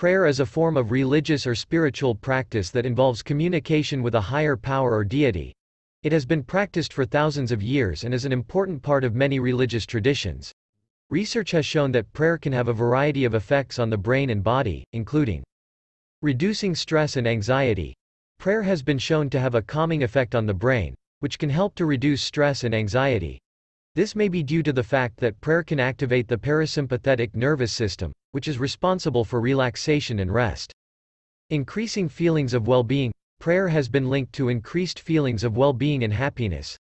Prayer is a form of religious or spiritual practice that involves communication with a higher power or deity. It has been practiced for thousands of years and is an important part of many religious traditions. Research has shown that prayer can have a variety of effects on the brain and body, including reducing stress and anxiety. Prayer has been shown to have a calming effect on the brain, which can help to reduce stress and anxiety. This may be due to the fact that prayer can activate the parasympathetic nervous system, which is responsible for relaxation and rest. Increasing feelings of well-being. Prayer has been linked to increased feelings of well-being and happiness.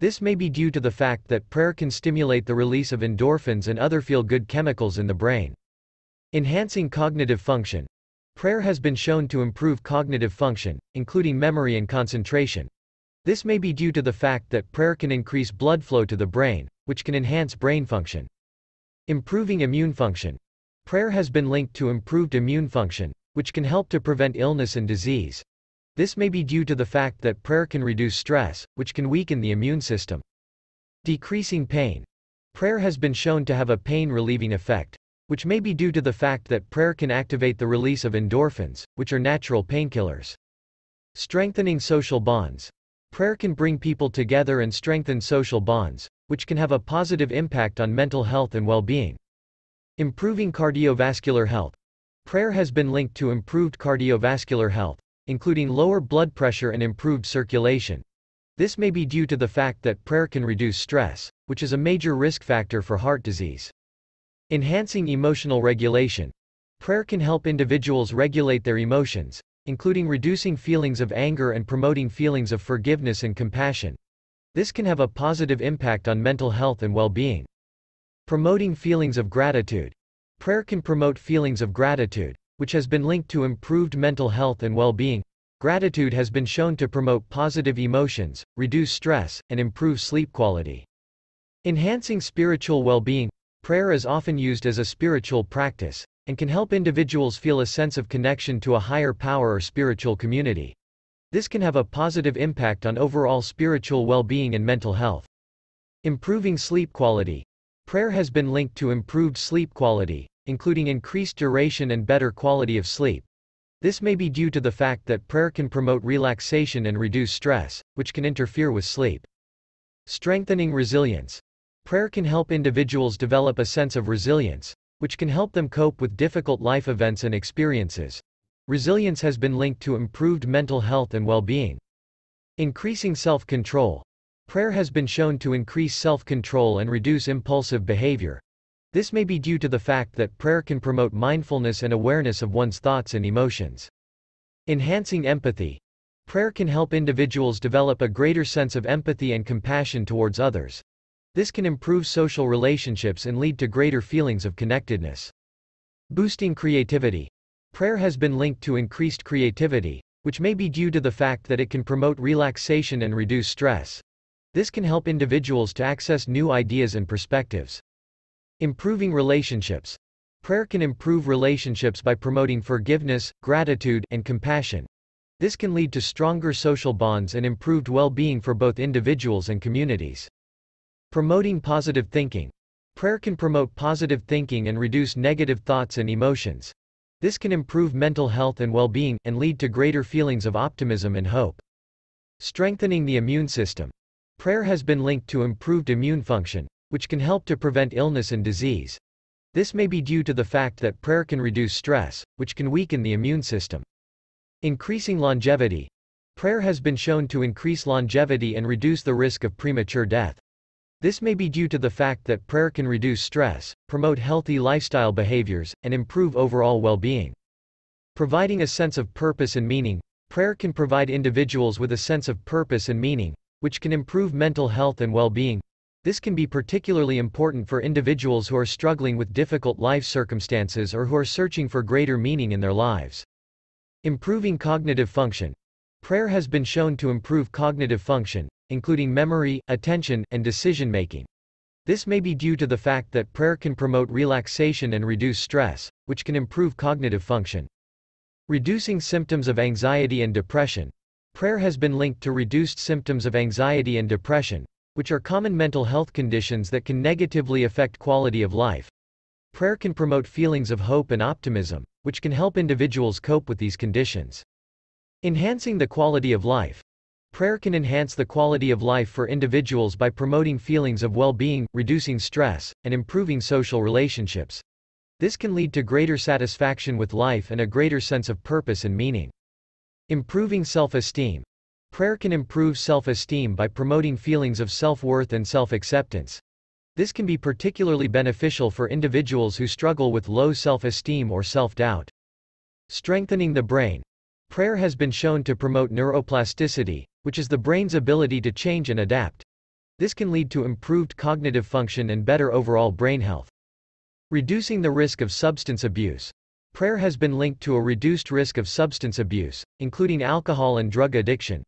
This may be due to the fact that prayer can stimulate the release of endorphins and other feel-good chemicals in the brain. Enhancing cognitive function. Prayer has been shown to improve cognitive function, including memory and concentration. This may be due to the fact that prayer can increase blood flow to the brain, which can enhance brain function. Improving immune function. Prayer has been linked to improved immune function, which can help to prevent illness and disease. This may be due to the fact that prayer can reduce stress, which can weaken the immune system. Decreasing pain. Prayer has been shown to have a pain relieving effect, which may be due to the fact that prayer can activate the release of endorphins, which are natural painkillers. Strengthening social bonds. Prayer can bring people together and strengthen social bonds, which can have a positive impact on mental health and well being. Improving cardiovascular health. Prayer has been linked to improved cardiovascular health, including lower blood pressure and improved circulation. This may be due to the fact that prayer can reduce stress, which is a major risk factor for heart disease. Enhancing emotional regulation. Prayer can help individuals regulate their emotions, including reducing feelings of anger and promoting feelings of forgiveness and compassion. This can have a positive impact on mental health and well being. Promoting feelings of gratitude. Prayer can promote feelings of gratitude, which has been linked to improved mental health and well being. Gratitude has been shown to promote positive emotions, reduce stress, and improve sleep quality. Enhancing spiritual well being. Prayer is often used as a spiritual practice, and can help individuals feel a sense of connection to a higher power or spiritual community. This can have a positive impact on overall spiritual well being and mental health. Improving sleep quality. Prayer has been linked to improved sleep quality, including increased duration and better quality of sleep. This may be due to the fact that prayer can promote relaxation and reduce stress, which can interfere with sleep. Strengthening resilience. Prayer can help individuals develop a sense of resilience, which can help them cope with difficult life events and experiences. Resilience has been linked to improved mental health and well being. Increasing self control. Prayer has been shown to increase self-control and reduce impulsive behavior. This may be due to the fact that prayer can promote mindfulness and awareness of one's thoughts and emotions. Enhancing empathy. Prayer can help individuals develop a greater sense of empathy and compassion towards others. This can improve social relationships and lead to greater feelings of connectedness. Boosting creativity. Prayer has been linked to increased creativity, which may be due to the fact that it can promote relaxation and reduce stress. This can help individuals to access new ideas and perspectives. Improving relationships. Prayer can improve relationships by promoting forgiveness, gratitude, and compassion. This can lead to stronger social bonds and improved well being for both individuals and communities. Promoting positive thinking. Prayer can promote positive thinking and reduce negative thoughts and emotions. This can improve mental health and well being, and lead to greater feelings of optimism and hope. Strengthening the immune system. Prayer has been linked to improved immune function, which can help to prevent illness and disease. This may be due to the fact that prayer can reduce stress, which can weaken the immune system. Increasing longevity. Prayer has been shown to increase longevity and reduce the risk of premature death. This may be due to the fact that prayer can reduce stress, promote healthy lifestyle behaviors, and improve overall well being. Providing a sense of purpose and meaning. Prayer can provide individuals with a sense of purpose and meaning, which can improve mental health and well-being. This can be particularly important for individuals who are struggling with difficult life circumstances or who are searching for greater meaning in their lives. Improving cognitive function. Prayer has been shown to improve cognitive function, including memory, attention, and decision making. This may be due to the fact that prayer can promote relaxation and reduce stress, which can improve cognitive function. Reducing symptoms of anxiety and depression. Prayer has been linked to reduced symptoms of anxiety and depression, which are common mental health conditions that can negatively affect quality of life. Prayer can promote feelings of hope and optimism, which can help individuals cope with these conditions. Enhancing the quality of life. Prayer can enhance the quality of life for individuals by promoting feelings of well-being, reducing stress, and improving social relationships. This can lead to greater satisfaction with life and a greater sense of purpose and meaning. Improving self-esteem. Prayer can improve self-esteem by promoting feelings of self-worth and self-acceptance. This can be particularly beneficial for individuals who struggle with low self-esteem or self-doubt. Strengthening the brain. Prayer has been shown to promote neuroplasticity, which is the brain's ability to change and adapt. This can lead to improved cognitive function and better overall brain health. Reducing the risk of substance abuse. Prayer has been linked to a reduced risk of substance abuse, including alcohol and drug addiction.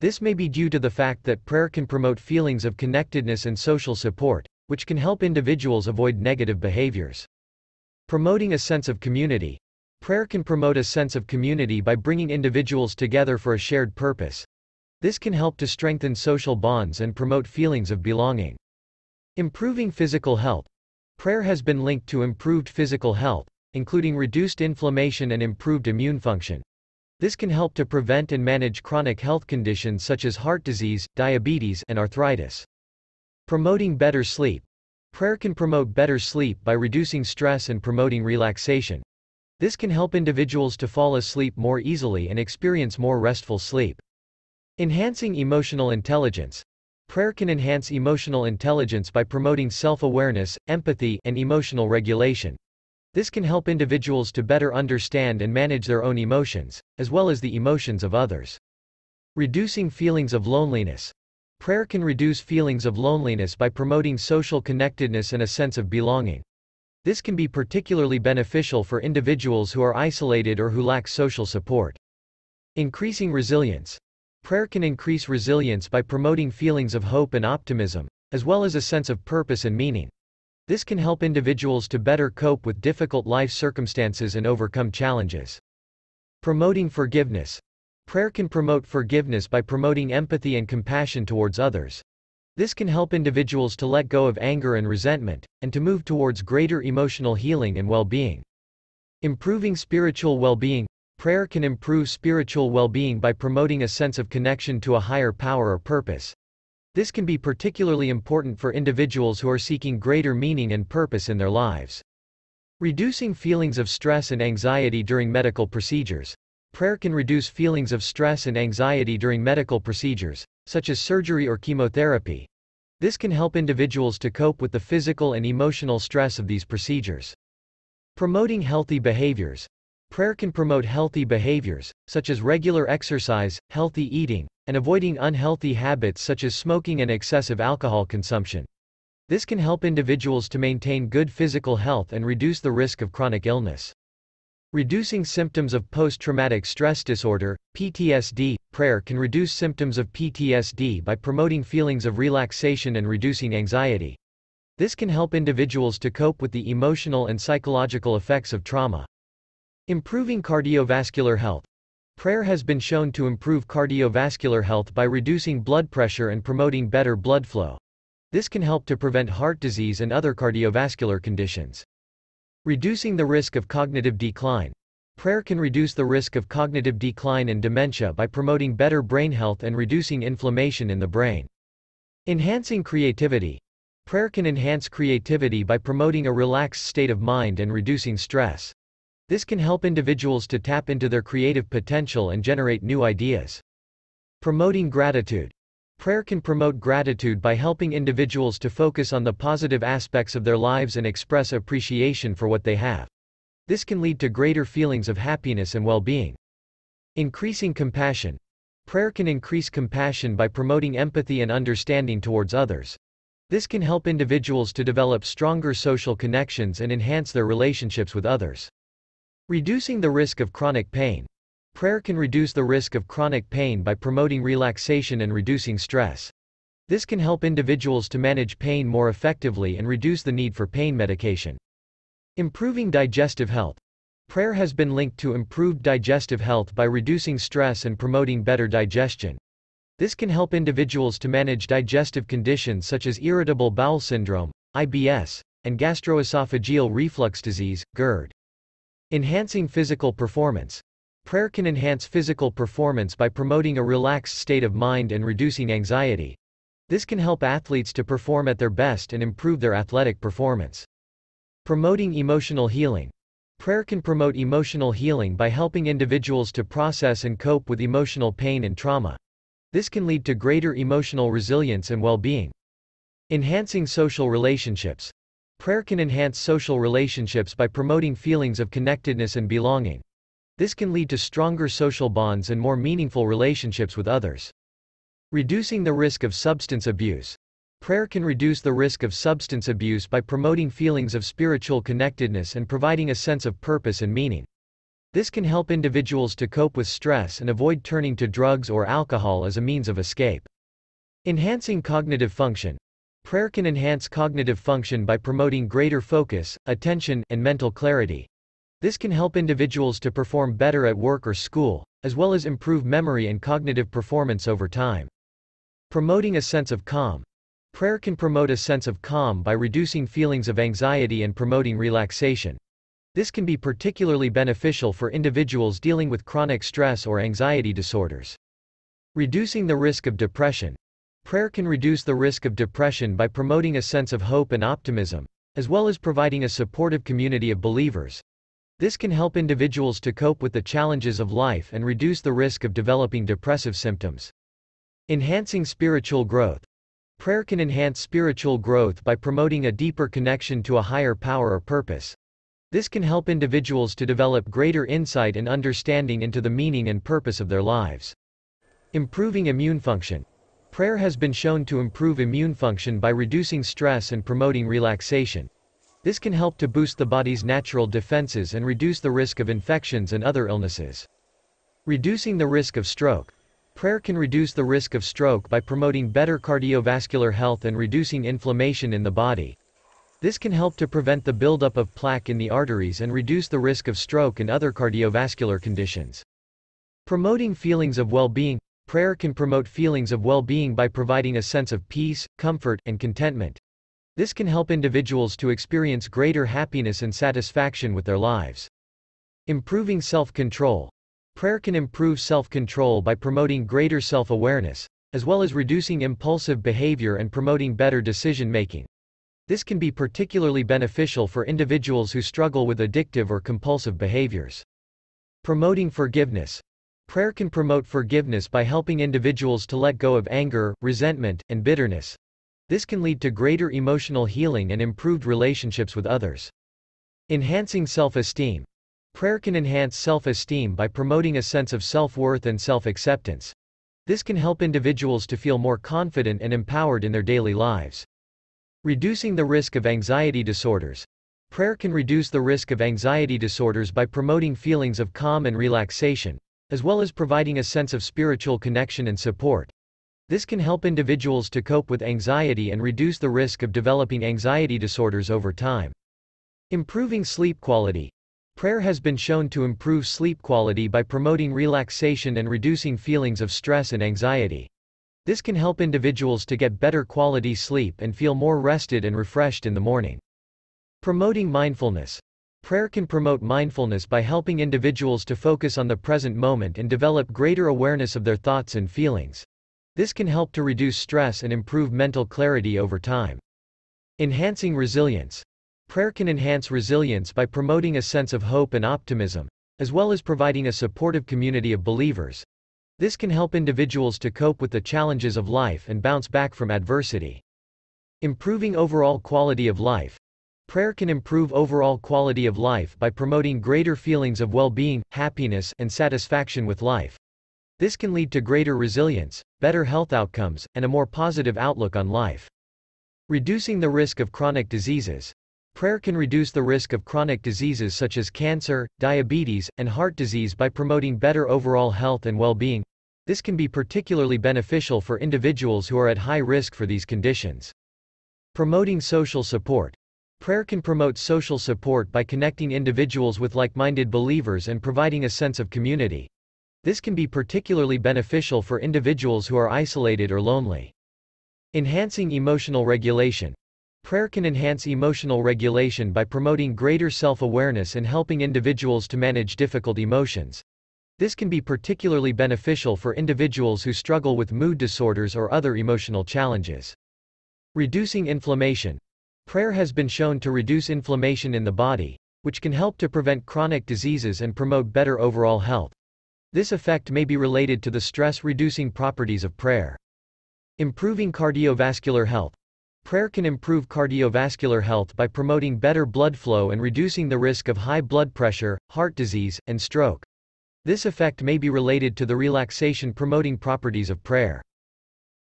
This may be due to the fact that prayer can promote feelings of connectedness and social support, which can help individuals avoid negative behaviors. Promoting a sense of community. Prayer can promote a sense of community by bringing individuals together for a shared purpose. This can help to strengthen social bonds and promote feelings of belonging. Improving physical health. Prayer has been linked to improved physical health, including reduced inflammation and improved immune function. This can help to prevent and manage chronic health conditions such as heart disease, diabetes, and arthritis. Promoting better sleep. Prayer can promote better sleep by reducing stress and promoting relaxation. This can help individuals to fall asleep more easily and experience more restful sleep. Enhancing emotional intelligence. Prayer can enhance emotional intelligence by promoting self-awareness, empathy, and emotional regulation. This can help individuals to better understand and manage their own emotions, as well as the emotions of others. Reducing feelings of loneliness. Prayer can reduce feelings of loneliness by promoting social connectedness and a sense of belonging. This can be particularly beneficial for individuals who are isolated or who lack social support. Increasing resilience. Prayer can increase resilience by promoting feelings of hope and optimism, as well as a sense of purpose and meaning. This can help individuals to better cope with difficult life circumstances and overcome challenges. Promoting forgiveness. Prayer can promote forgiveness by promoting empathy and compassion towards others. This can help individuals to let go of anger and resentment, and to move towards greater emotional healing and well-being. Improving spiritual well-being. Prayer can improve spiritual well-being by promoting a sense of connection to a higher power or purpose. This can be particularly important for individuals who are seeking greater meaning and purpose in their lives. Reducing feelings of stress and anxiety during medical procedures. Prayer can reduce feelings of stress and anxiety during medical procedures, such as surgery or chemotherapy. This can help individuals to cope with the physical and emotional stress of these procedures. Promoting healthy behaviors. Prayer can promote healthy behaviors, such as regular exercise, healthy eating, and avoiding unhealthy habits such as smoking and excessive alcohol consumption. This can help individuals to maintain good physical health and reduce the risk of chronic illness. Reducing symptoms of post-traumatic stress disorder, PTSD, prayer can reduce symptoms of PTSD by promoting feelings of relaxation and reducing anxiety. This can help individuals to cope with the emotional and psychological effects of trauma. Improving cardiovascular health. Prayer has been shown to improve cardiovascular health by reducing blood pressure and promoting better blood flow. This can help to prevent heart disease and other cardiovascular conditions. Reducing the risk of cognitive decline. Prayer can reduce the risk of cognitive decline and dementia by promoting better brain health and reducing inflammation in the brain. Enhancing creativity. Prayer can enhance creativity by promoting a relaxed state of mind and reducing stress. This can help individuals to tap into their creative potential and generate new ideas. Promoting gratitude. Prayer can promote gratitude by helping individuals to focus on the positive aspects of their lives and express appreciation for what they have. This can lead to greater feelings of happiness and well-being. Increasing compassion. Prayer can increase compassion by promoting empathy and understanding towards others. This can help individuals to develop stronger social connections and enhance their relationships with others. Reducing the risk of chronic pain. Prayer can reduce the risk of chronic pain by promoting relaxation and reducing stress. This can help individuals to manage pain more effectively and reduce the need for pain medication. Improving digestive health. Prayer has been linked to improved digestive health by reducing stress and promoting better digestion. This can help individuals to manage digestive conditions such as irritable bowel syndrome, IBS, and gastroesophageal reflux disease, GERD. Enhancing physical performance. Prayer can enhance physical performance by promoting a relaxed state of mind and reducing anxiety. This can help athletes to perform at their best and improve their athletic performance. Promoting emotional healing. Prayer can promote emotional healing by helping individuals to process and cope with emotional pain and trauma. This can lead to greater emotional resilience and well-being. Enhancing social relationships. Prayer can enhance social relationships by promoting feelings of connectedness and belonging. This can lead to stronger social bonds and more meaningful relationships with others. Reducing the risk of substance abuse. Prayer can reduce the risk of substance abuse by promoting feelings of spiritual connectedness and providing a sense of purpose and meaning. This can help individuals to cope with stress and avoid turning to drugs or alcohol as a means of escape. Enhancing cognitive function. Prayer can enhance cognitive function by promoting greater focus, attention, and mental clarity. This can help individuals to perform better at work or school, as well as improve memory and cognitive performance over time. Promoting a sense of calm. Prayer can promote a sense of calm by reducing feelings of anxiety and promoting relaxation. This can be particularly beneficial for individuals dealing with chronic stress or anxiety disorders. Reducing the risk of depression. Prayer can reduce the risk of depression by promoting a sense of hope and optimism, as well as providing a supportive community of believers. This can help individuals to cope with the challenges of life and reduce the risk of developing depressive symptoms. Enhancing spiritual growth. Prayer can enhance spiritual growth by promoting a deeper connection to a higher power or purpose. This can help individuals to develop greater insight and understanding into the meaning and purpose of their lives. Improving immune function. Prayer has been shown to improve immune function by reducing stress and promoting relaxation. This can help to boost the body's natural defenses and reduce the risk of infections and other illnesses. Reducing the risk of stroke. Prayer can reduce the risk of stroke by promoting better cardiovascular health and reducing inflammation in the body. This can help to prevent the buildup of plaque in the arteries and reduce the risk of stroke and other cardiovascular conditions. Promoting feelings of well-being Prayer can promote feelings of well-being by providing a sense of peace, comfort, and contentment. This can help individuals to experience greater happiness and satisfaction with their lives. Improving self-control. Prayer can improve self-control by promoting greater self-awareness, as well as reducing impulsive behavior and promoting better decision-making. This can be particularly beneficial for individuals who struggle with addictive or compulsive behaviors. Promoting forgiveness. Prayer can promote forgiveness by helping individuals to let go of anger, resentment, and bitterness. This can lead to greater emotional healing and improved relationships with others. Enhancing self-esteem. Prayer can enhance self-esteem by promoting a sense of self-worth and self-acceptance. This can help individuals to feel more confident and empowered in their daily lives. Reducing the risk of anxiety disorders. Prayer can reduce the risk of anxiety disorders by promoting feelings of calm and relaxation, as well as providing a sense of spiritual connection and support. This can help individuals to cope with anxiety and reduce the risk of developing anxiety disorders over time. Improving sleep quality. Prayer has been shown to improve sleep quality by promoting relaxation and reducing feelings of stress and anxiety. This can help individuals to get better quality sleep and feel more rested and refreshed in the morning. Promoting mindfulness. Prayer can promote mindfulness by helping individuals to focus on the present moment and develop greater awareness of their thoughts and feelings. This can help to reduce stress and improve mental clarity over time. Enhancing resilience. Prayer can enhance resilience by promoting a sense of hope and optimism, as well as providing a supportive community of believers. This can help individuals to cope with the challenges of life and bounce back from adversity. Improving overall quality of life. Prayer can improve overall quality of life by promoting greater feelings of well-being, happiness, and satisfaction with life. This can lead to greater resilience, better health outcomes, and a more positive outlook on life. Reducing the risk of chronic diseases. Prayer can reduce the risk of chronic diseases such as cancer, diabetes, and heart disease by promoting better overall health and well-being. This can be particularly beneficial for individuals who are at high risk for these conditions. Promoting social support. Prayer can promote social support by connecting individuals with like-minded believers and providing a sense of community. This can be particularly beneficial for individuals who are isolated or lonely. Enhancing emotional regulation. Prayer can enhance emotional regulation by promoting greater self-awareness and helping individuals to manage difficult emotions. This can be particularly beneficial for individuals who struggle with mood disorders or other emotional challenges. Reducing inflammation. Prayer has been shown to reduce inflammation in the body, which can help to prevent chronic diseases and promote better overall health. This effect may be related to the stress-reducing properties of prayer. Improving cardiovascular health. Prayer can improve cardiovascular health by promoting better blood flow and reducing the risk of high blood pressure, heart disease, and stroke. This effect may be related to the relaxation promoting properties of prayer.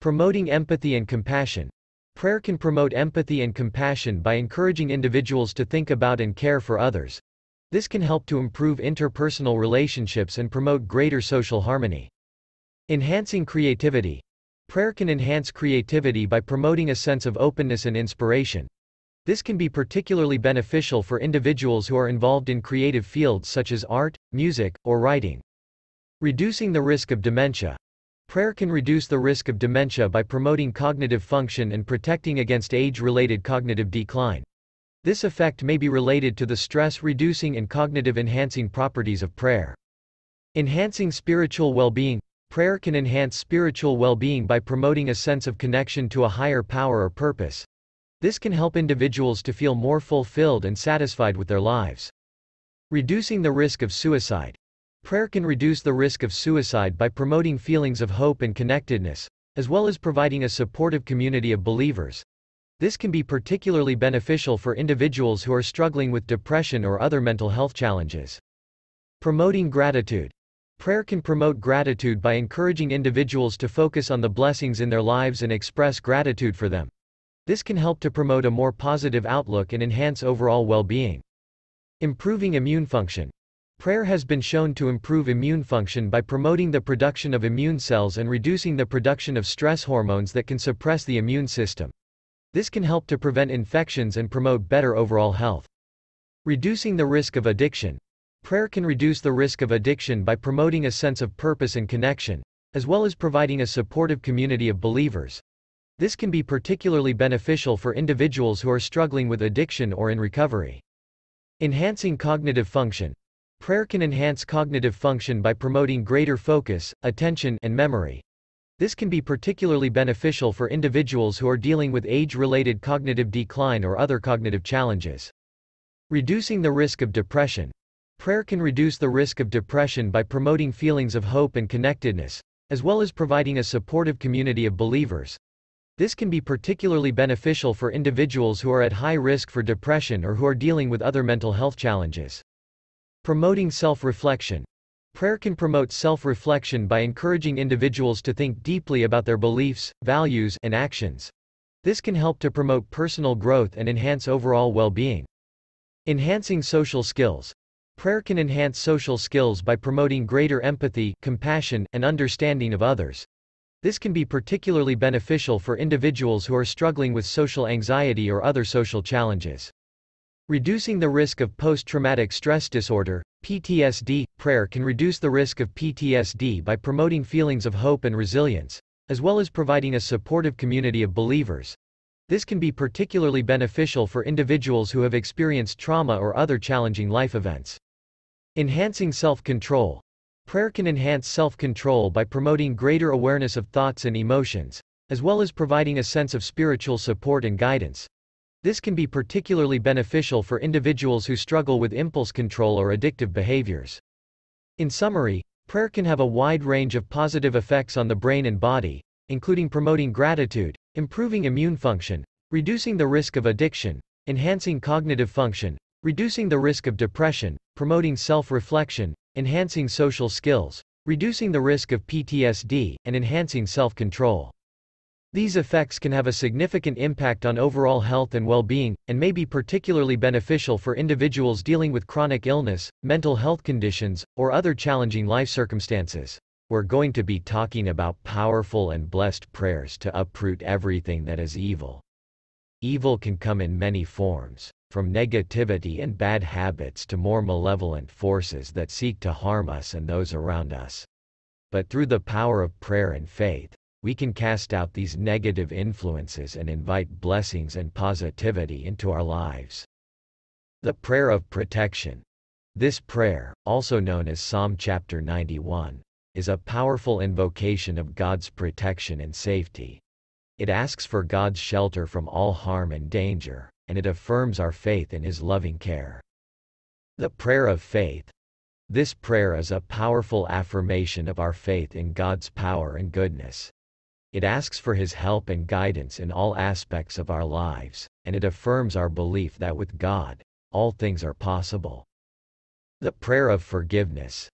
Promoting empathy and compassion. Prayer can promote empathy and compassion by encouraging individuals to think about and care for others. This can help to improve interpersonal relationships and promote greater social harmony. Enhancing creativity. Prayer can enhance creativity by promoting a sense of openness and inspiration. This can be particularly beneficial for individuals who are involved in creative fields such as art, music, or writing. Reducing the risk of dementia. Prayer can reduce the risk of dementia by promoting cognitive function and protecting against age-related cognitive decline. This effect may be related to the stress-reducing and cognitive-enhancing properties of prayer. Enhancing spiritual well-being. Prayer can enhance spiritual well-being by promoting a sense of connection to a higher power or purpose. This can help individuals to feel more fulfilled and satisfied with their lives. Reducing the risk of suicide. Prayer can reduce the risk of suicide by promoting feelings of hope and connectedness, as well as providing a supportive community of believers. This can be particularly beneficial for individuals who are struggling with depression or other mental health challenges. Promoting gratitude. Prayer can promote gratitude by encouraging individuals to focus on the blessings in their lives and express gratitude for them. This can help to promote a more positive outlook and enhance overall well-being. Improving immune function. Prayer has been shown to improve immune function by promoting the production of immune cells and reducing the production of stress hormones that can suppress the immune system. This can help to prevent infections and promote better overall health. Reducing the risk of addiction. Prayer can reduce the risk of addiction by promoting a sense of purpose and connection, as well as providing a supportive community of believers. This can be particularly beneficial for individuals who are struggling with addiction or in recovery. Enhancing cognitive function. Prayer can enhance cognitive function by promoting greater focus, attention, and memory. This can be particularly beneficial for individuals who are dealing with age-related cognitive decline or other cognitive challenges. Reducing the risk of depression. Prayer can reduce the risk of depression by promoting feelings of hope and connectedness, as well as providing a supportive community of believers. This can be particularly beneficial for individuals who are at high risk for depression or who are dealing with other mental health challenges. Promoting self-reflection. Prayer can promote self-reflection by encouraging individuals to think deeply about their beliefs, values, and actions. This can help to promote personal growth and enhance overall well-being. Enhancing social skills. Prayer can enhance social skills by promoting greater empathy, compassion, and understanding of others. This can be particularly beneficial for individuals who are struggling with social anxiety or other social challenges. Reducing the risk of post-traumatic stress disorder, PTSD, prayer can reduce the risk of PTSD by promoting feelings of hope and resilience, as well as providing a supportive community of believers. This can be particularly beneficial for individuals who have experienced trauma or other challenging life events. Enhancing self-control. Prayer can enhance self-control by promoting greater awareness of thoughts and emotions, as well as providing a sense of spiritual support and guidance. This can be particularly beneficial for individuals who struggle with impulse control or addictive behaviors. In summary, prayer can have a wide range of positive effects on the brain and body, including promoting gratitude, improving immune function, reducing the risk of addiction, enhancing cognitive function, reducing the risk of depression, promoting self-reflection, enhancing social skills, reducing the risk of PTSD, and enhancing self-control. These effects can have a significant impact on overall health and well-being, and may be particularly beneficial for individuals dealing with chronic illness, mental health conditions, or other challenging life circumstances. We're going to be talking about powerful and blessed prayers to uproot everything that is evil. Evil can come in many forms, from negativity and bad habits to more malevolent forces that seek to harm us and those around us. But through the power of prayer and faith, we can cast out these negative influences and invite blessings and positivity into our lives. The prayer of protection. This prayer, also known as Psalm chapter 91, is a powerful invocation of God's protection and safety. It asks for God's shelter from all harm and danger, and it affirms our faith in His loving care. The prayer of faith. This prayer is a powerful affirmation of our faith in God's power and goodness. It asks for His help and guidance in all aspects of our lives, and it affirms our belief that with God, all things are possible. The prayer of forgiveness.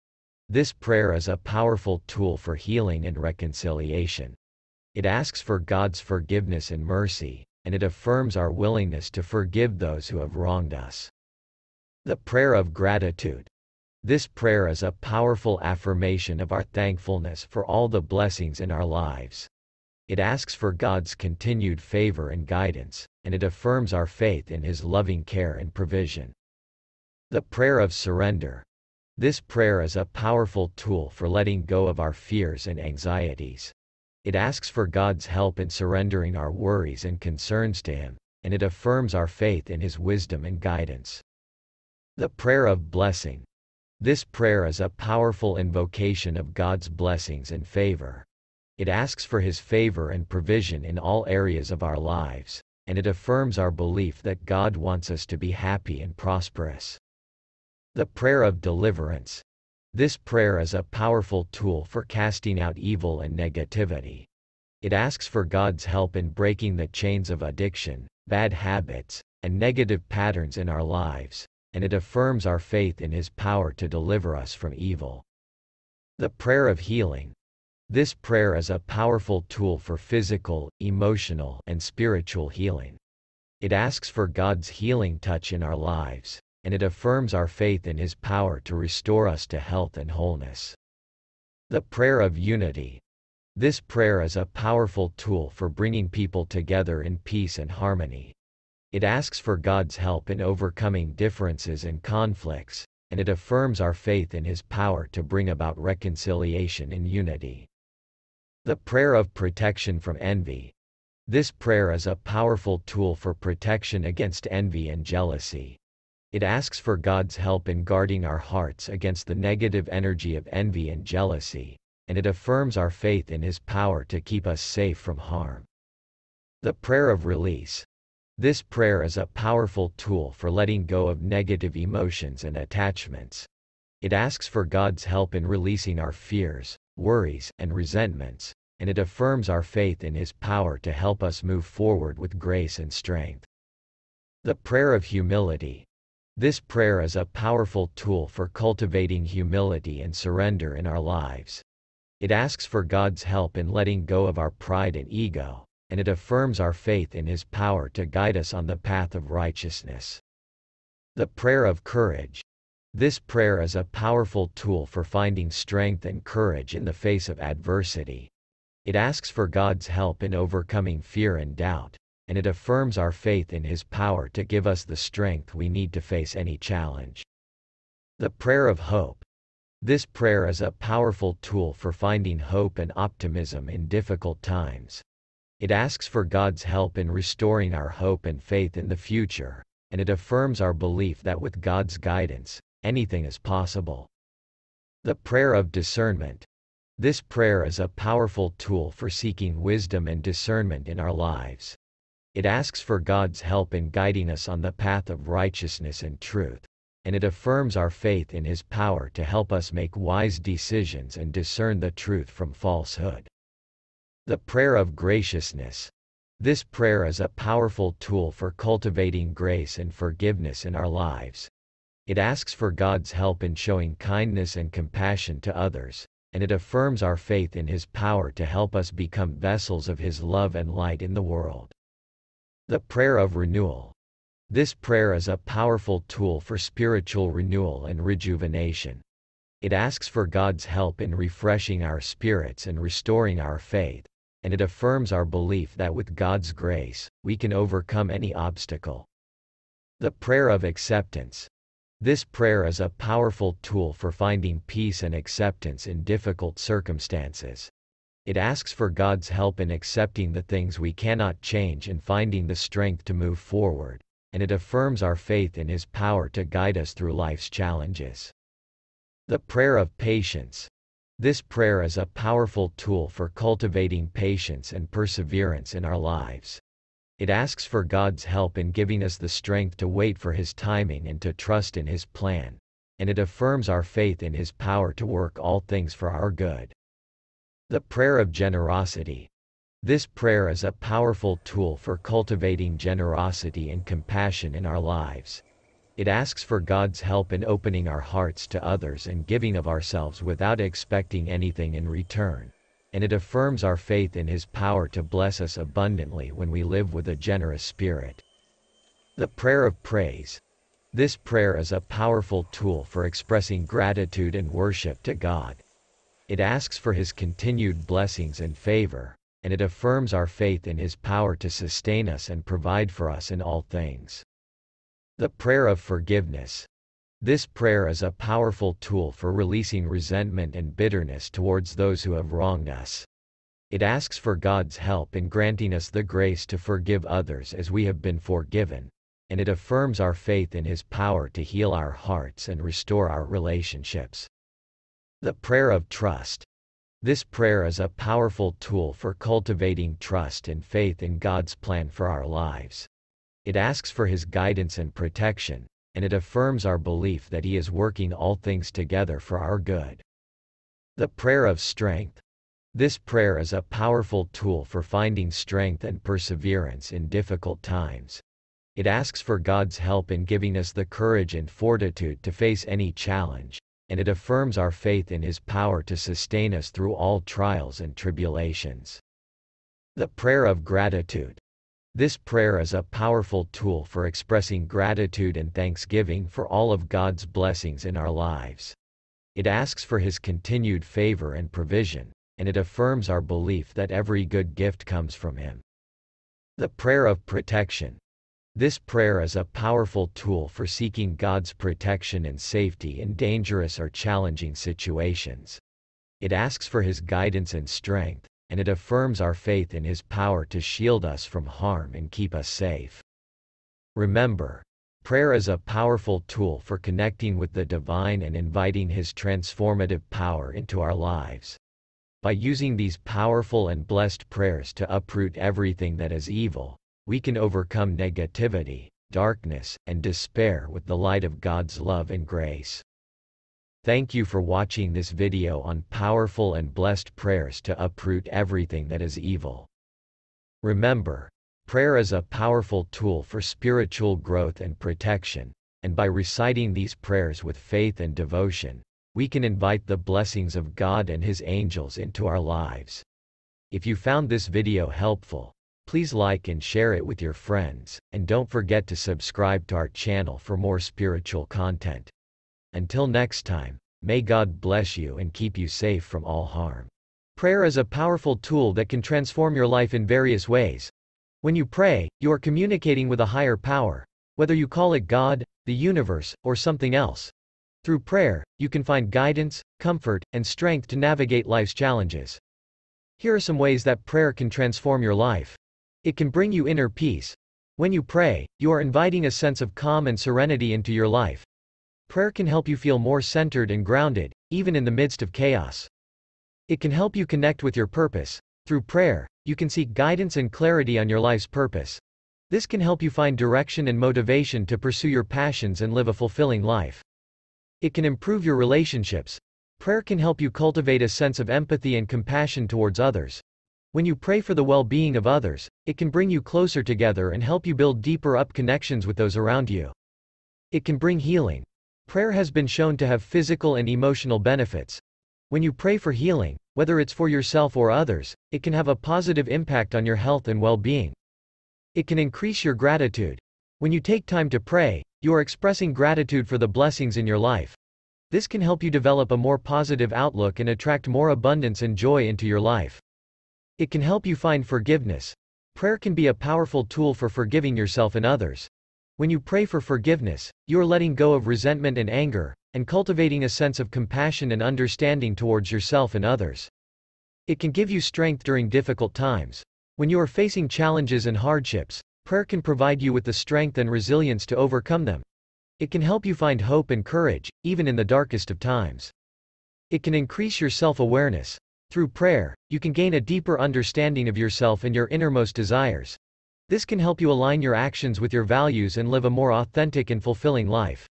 This prayer is a powerful tool for healing and reconciliation. It asks for God's forgiveness and mercy, and it affirms our willingness to forgive those who have wronged us. The prayer of gratitude. This prayer is a powerful affirmation of our thankfulness for all the blessings in our lives. It asks for God's continued favor and guidance, and it affirms our faith in His loving care and provision. The prayer of surrender. This prayer is a powerful tool for letting go of our fears and anxieties. It asks for God's help in surrendering our worries and concerns to Him, and it affirms our faith in His wisdom and guidance. The prayer of blessing. This prayer is a powerful invocation of God's blessings and favor. It asks for His favor and provision in all areas of our lives, and it affirms our belief that God wants us to be happy and prosperous. The prayer of deliverance. This prayer is a powerful tool for casting out evil and negativity. It asks for God's help in breaking the chains of addiction, bad habits, and negative patterns in our lives, and it affirms our faith in His power to deliver us from evil. The prayer of healing. This prayer is a powerful tool for physical, emotional, and spiritual healing. It asks for God's healing touch in our lives, and it affirms our faith in His power to restore us to health and wholeness. The prayer of unity. This prayer is a powerful tool for bringing people together in peace and harmony. It asks for God's help in overcoming differences and conflicts, and it affirms our faith in His power to bring about reconciliation and unity. The prayer of protection from envy. This prayer is a powerful tool for protection against envy and jealousy. It asks for God's help in guarding our hearts against the negative energy of envy and jealousy, and it affirms our faith in His power to keep us safe from harm. The prayer of release. This prayer is a powerful tool for letting go of negative emotions and attachments. It asks for God's help in releasing our fears, worries, and resentments, and it affirms our faith in His power to help us move forward with grace and strength. The prayer of humility. This prayer is a powerful tool for cultivating humility and surrender in our lives. It asks for God's help in letting go of our pride and ego, and it affirms our faith in His power to guide us on the path of righteousness. The prayer of courage. This prayer is a powerful tool for finding strength and courage in the face of adversity. It asks for God's help in overcoming fear and doubt, and it affirms our faith in His power to give us the strength we need to face any challenge. The prayer of hope. This prayer is a powerful tool for finding hope and optimism in difficult times. It asks for God's help in restoring our hope and faith in the future, and it affirms our belief that with God's guidance, anything is possible. The prayer of discernment. This prayer is a powerful tool for seeking wisdom and discernment in our lives. It asks for God's help in guiding us on the path of righteousness and truth, and it affirms our faith in His power to help us make wise decisions and discern the truth from falsehood. The prayer of graciousness. This prayer is a powerful tool for cultivating grace and forgiveness in our lives. It asks for God's help in showing kindness and compassion to others, and it affirms our faith in His power to help us become vessels of His love and light in the world. The prayer of renewal. This prayer is a powerful tool for spiritual renewal and rejuvenation. It asks for God's help in refreshing our spirits and restoring our faith, and it affirms our belief that with God's grace, we can overcome any obstacle. The prayer of acceptance. This prayer is a powerful tool for finding peace and acceptance in difficult circumstances. It asks for God's help in accepting the things we cannot change and finding the strength to move forward, and it affirms our faith in His power to guide us through life's challenges. The prayer of patience. This prayer is a powerful tool for cultivating patience and perseverance in our lives. It asks for God's help in giving us the strength to wait for His timing and to trust in His plan. And it affirms our faith in His power to work all things for our good. The prayer of generosity. This prayer is a powerful tool for cultivating generosity and compassion in our lives. It asks for God's help in opening our hearts to others and giving of ourselves without expecting anything in return. And it affirms our faith in His power to bless us abundantly when we live with a generous spirit. The prayer of praise. This prayer is a powerful tool for expressing gratitude and worship to God. It asks for His continued blessings and favor, and it affirms our faith in His power to sustain us and provide for us in all things. The prayer of forgiveness. This prayer is a powerful tool for releasing resentment and bitterness towards those who have wronged us. It asks for God's help in granting us the grace to forgive others as we have been forgiven, and it affirms our faith in His power to heal our hearts and restore our relationships. The prayer of trust. This prayer is a powerful tool for cultivating trust and faith in God's plan for our lives. It asks for His guidance and protection, and it affirms our belief that He is working all things together for our good. The prayer of strength. This prayer is a powerful tool for finding strength and perseverance in difficult times. It asks for God's help in giving us the courage and fortitude to face any challenge, and it affirms our faith in His power to sustain us through all trials and tribulations. The prayer of gratitude. This prayer is a powerful tool for expressing gratitude and thanksgiving for all of God's blessings in our lives. It asks for His continued favor and provision, and it affirms our belief that every good gift comes from Him. The prayer of protection. This prayer is a powerful tool for seeking God's protection and safety in dangerous or challenging situations. It asks for His guidance and strength, and it affirms our faith in His power to shield us from harm and keep us safe. Remember, prayer is a powerful tool for connecting with the divine and inviting His transformative power into our lives. By using these powerful and blessed prayers to uproot everything that is evil, we can overcome negativity, darkness, and despair with the light of God's love and grace. Thank you for watching this video on powerful and blessed prayers to uproot everything that is evil. Remember, prayer is a powerful tool for spiritual growth and protection, and by reciting these prayers with faith and devotion, we can invite the blessings of God and His angels into our lives. If you found this video helpful, please like and share it with your friends, and don't forget to subscribe to our channel for more spiritual content. Until next time, may God bless you and keep you safe from all harm. Prayer is a powerful tool that can transform your life in various ways. When you pray, you are communicating with a higher power, whether you call it God, the universe, or something else. Through prayer, you can find guidance, comfort, and strength to navigate life's challenges. Here are some ways that prayer can transform your life. It can bring you inner peace. When you pray, you are inviting a sense of calm and serenity into your life. Prayer can help you feel more centered and grounded, even in the midst of chaos. It can help you connect with your purpose. Through prayer, you can seek guidance and clarity on your life's purpose. This can help you find direction and motivation to pursue your passions and live a fulfilling life. It can improve your relationships. Prayer can help you cultivate a sense of empathy and compassion towards others. When you pray for the well being of others, it can bring you closer together and help you build deeper up connections with those around you. It can bring healing. Prayer has been shown to have physical and emotional benefits. When you pray for healing, whether it's for yourself or others, it can have a positive impact on your health and well being. It can increase your gratitude. When you take time to pray, you are expressing gratitude for the blessings in your life. This can help you develop a more positive outlook and attract more abundance and joy into your life. It can help you find forgiveness. Prayer can be a powerful tool for forgiving yourself and others. When you pray for forgiveness, you are letting go of resentment and anger, and cultivating a sense of compassion and understanding towards yourself and others. It can give you strength during difficult times. When you are facing challenges and hardships, prayer can provide you with the strength and resilience to overcome them. It can help you find hope and courage, even in the darkest of times. It can increase your self-awareness. Through prayer, you can gain a deeper understanding of yourself and your innermost desires. This can help you align your actions with your values and live a more authentic and fulfilling life.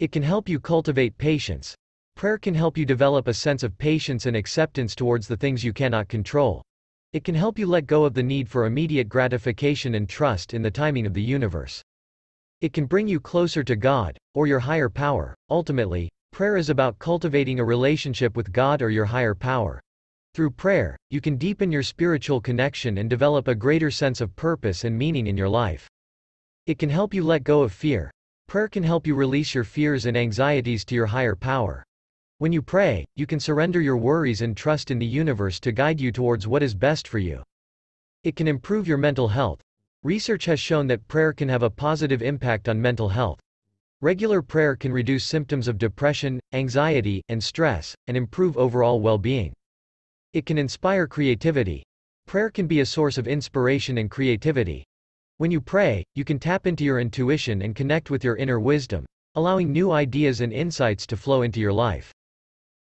It can help you cultivate patience. Prayer can help you develop a sense of patience and acceptance towards the things you cannot control. It can help you let go of the need for immediate gratification and trust in the timing of the universe. It can bring you closer to God, or your higher power. Ultimately, prayer is about cultivating a relationship with God or your higher power. Through prayer, you can deepen your spiritual connection and develop a greater sense of purpose and meaning in your life. It can help you let go of fear. Prayer can help you release your fears and anxieties to your higher power. When you pray, you can surrender your worries and trust in the universe to guide you towards what is best for you. It can improve your mental health. Research has shown that prayer can have a positive impact on mental health. Regular prayer can reduce symptoms of depression, anxiety, and stress, and improve overall well being. It can inspire creativity. Prayer can be a source of inspiration and creativity. When you pray, you can tap into your intuition and connect with your inner wisdom, allowing new ideas and insights to flow into your life.